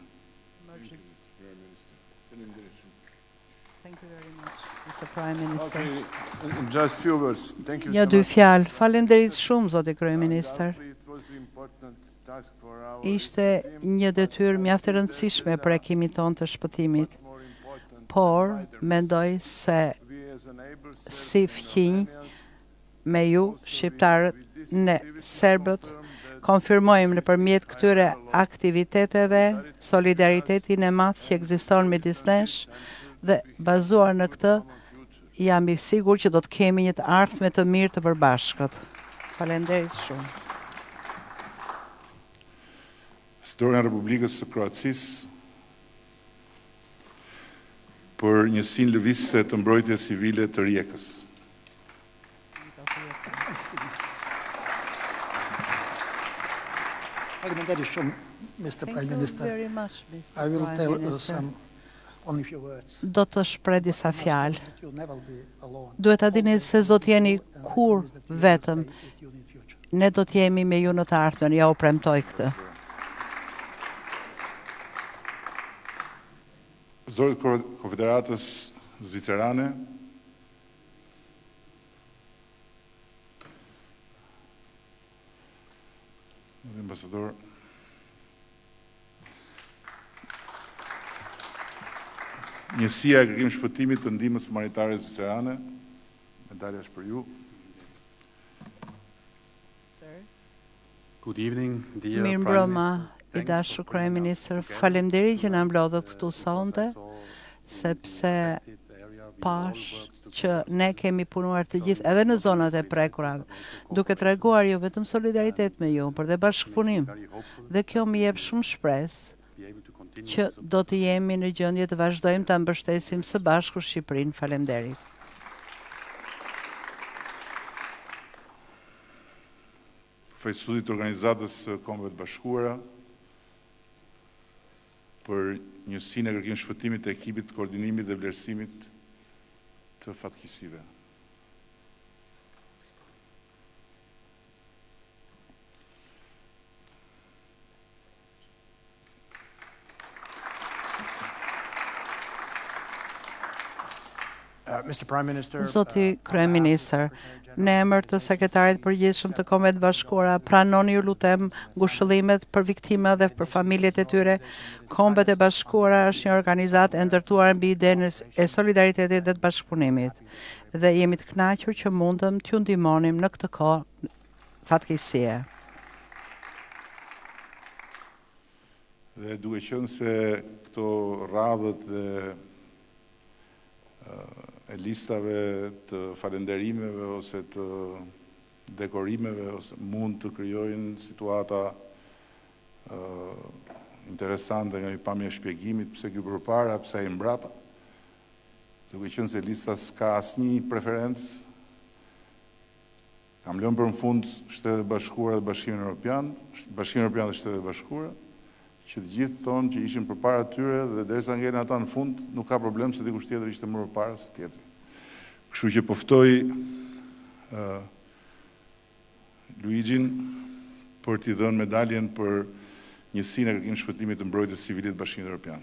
Një dy fjalë. Faleminderit shumë, zoti kryeministër. Ishte një detyrë mjaft e rëndësishme për ekipin tonë të shpëtimit, por mendoj se si fqinj me ju shqiptarët ne serbët konfirmojmë nëpërmjet këtyre aktiviteteve solidaritetin e madh që ekziston midis nesh dhe bazuar në këtë jam i sigurt që do të kemi një të ardhme të mirë të përbashkët. Faleminderit shumë. Historia e Republikës së Kroacisë për njësinë lëvizëse të mbrojtjes civile të Rijekës. Faleminderit shumë, Mister Prime Minister. I will tell you some only few words. Do të shpreh disa fjalë. Duhet ta dini se s'do të jeni kurrë vetëm. Ne do të jemi me ju në të ardhmen, jua premtoj këtë. Ambasadorit Konfederatës Zvicerane, Ambasador. Njësia e kërkim shpëtimit të ndihmës humanitare zvicerane. Medalja është për ju. Mirëmbrëma, i dashur Kryeministër. Faleminderit që na mblodhët këtu sonte, sepse pashë që ne kemi punuar të gjithë edhe në zonat e prekura, duke treguar jo vetëm solidaritet me ju, por dhe bashkëpunim. Dhe kjo më jep shumë shpresë që do të jemi në gjendje të vazhdojmë ta mbështesim së bashku Shqipërinë. Faleminderit. përfaqësuesit të Organizatës së Kombeve të Bashkuara për njësinë e kërkim shpëtimit të ekipit të koordinimit dhe vlerësimit të fatkeqësive. Zoti uh, Kryeministër, në emër të Sekretarit të Përgjithshëm të Kombeve të Bashkuara, pranoni ju lutem ngushëllimet për viktimat dhe për familjet e tyre. Kombet e Bashkuara është një organizatë e ndërtuar mbi idenë e solidaritetit dhe të bashkëpunimit dhe jemi të kënaqur që mundëm t'ju ndihmonim në këtë kohë fatkeqësie. Dhe duke qenë se këto radhët e listave të falenderimeve ose të dekorimeve ose mund të krijojnë situata interesante nga pikëpamja e shpjegimit, pse ky përpara, pse ai mbrapa. Duke qenë se lista s'ka asnjë preferencë, Kam lënë për në fund Shtetet e Bashkuara dhe Bashkimin Europian, Bashkimin Europian dhe Shtetet e Bashkuara, që të gjithë thonë që ishin përpara tyre dhe derisa ngelen ata në fund, nuk ka problem se dikush tjetër ishte më përpara se tjetri. Kështu që po ftoj Luixhin për t'i dhënë medaljen për Njësinë e Kërkim Shpëtimit të Mbrojtjes Civile të Bashkimit Europian.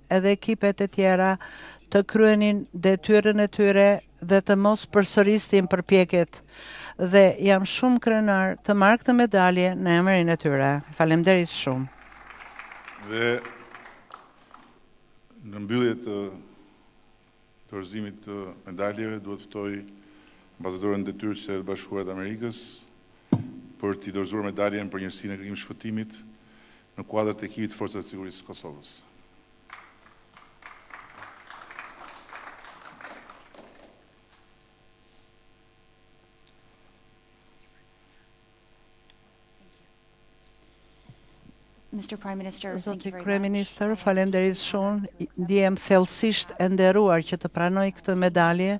edhe ekipet e tjera të kryenin detyrën e tyre dhe të mos përsërisnin përpjekjet dhe jam shumë krenar të marr këtë medalje në emrin e tyre. Faleminderit shumë. Dhe në mbyllje të Dorëzimit të medaljeve dua të ftoj Ambasadoren në Detyrë të Shteteve të Bashkuara të Amerikës për t'i dorëzuar medaljen për njësinë e kërkim-shpëtimit në kuadër të ekipit të Forcave të Sigurisë së Kosovës. Zoti Kryeministër, faleminderit shumë. Ndihem thellësisht e nderuar që të pranoj këtë medalje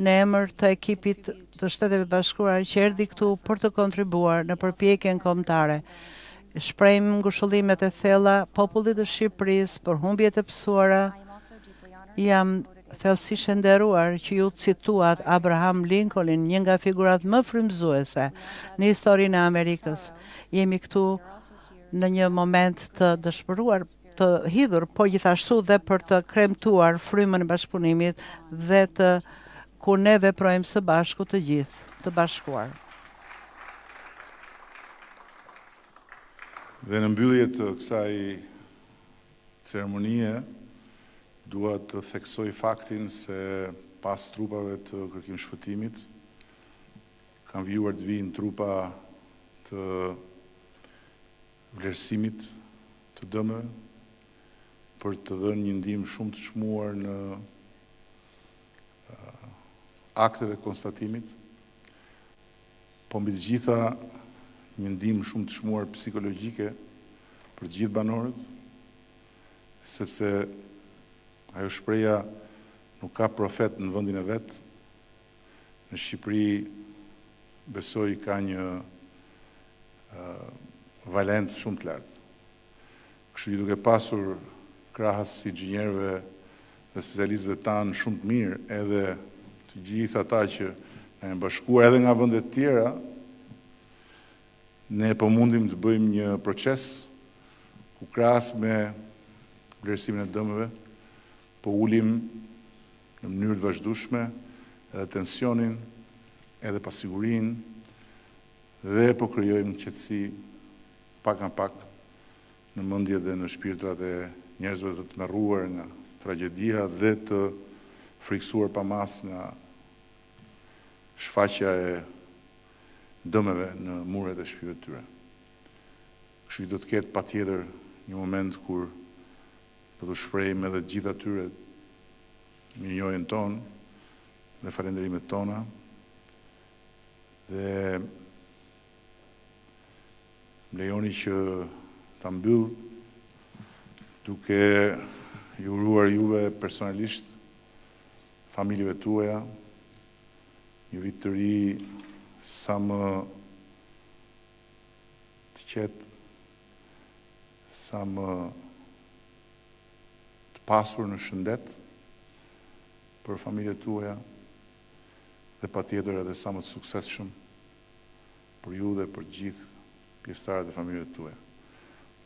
në emër të ekipit të Shteteve të Bashkuara që erdhi këtu për të kontribuar në përpjekjen kombëtare. Shprehim ngushëllimet e thella popullit të Shqipërisë për humbjet e pësuara. Jam Thellësisht e nderuar që ju cituat Abraham Lincolnin, një nga figurat më frymëzuese në historinë e Amerikës. Jemi këtu në një moment të dëshpëruar, të hidhur, por gjithashtu dhe për të kremtuar frymën e bashkëpunimit dhe të kur ne veprojmë së bashku të gjithë, të bashkuar. Dhe në mbyllje të kësaj ceremonie dua të theksoj faktin se pas trupave të Kërkim Shpëtimit kanë vijuar të vijnë trupa të vlerësimit të dëmeve për të dhënë një ndihmë shumë të çmuar në aktet e konstatimit Po mbi të gjitha një ndihmë shumë të çmuar psikologjike për të gjithë banorët, sepse ajo shprehja nuk ka profet në vendin e vet. Në Shqipëri besoj ka një valencë shumë të lartë. Kështu që duke pasur krahas inxhinierëve dhe specialistëve tanë shumë të mirë edhe të gjithë ata që na janë bashkuar edhe nga vende të tjera, ne po mundemi të bëjmë një proces ku krahas me vlerësimin e dëmeve, po ulim në mënyrë të vazhdueshme edhe tensionin, edhe pasigurinë dhe po krijojmë qetësi Pak nga pak, në mendjet dhe në shpirtrat e njerëzve të tmerruar nga tragjedia dhe të frikësuar pa masë nga shfaqja e dëmeve në muret e shpive të tyre. Kështu që do të ketë patjetër një moment kur do t'u shprehim edhe të gjithë atyre mirënjohjen tonë dhe falenderimet tona dhe Më lejoni që ta mbyll duke ju uruar juve personalisht, familjeve tuaja, një vit të ri sa më të qetë, sa më të pasur në shëndet për familjet tuaja dhe patjetër edhe sa më të suksesshëm. për ju dhe për gjithë pjesëtarët e familjeve tuaja.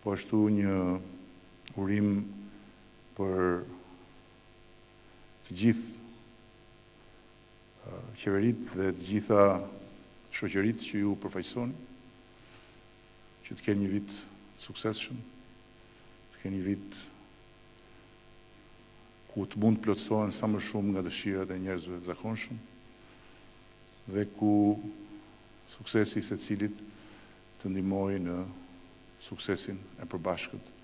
Po ashtu një urim për të gjithë qeveritë dhe të gjitha shoqëritë që ju përfaqësoni, që të kenë një vit suksesshëm, të kenë një vit ku të mund të plotësohen sa më shumë nga dëshirat e njerëzve të zakonshëm dhe ku suksesi i secilit të ndihmojë në suksesin e përbashkët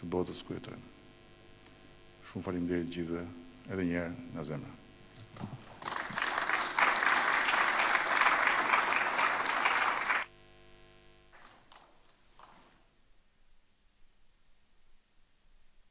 të botës ku jetojmë. Shumë faleminderit të gjithëve edhe një herë nga zemra.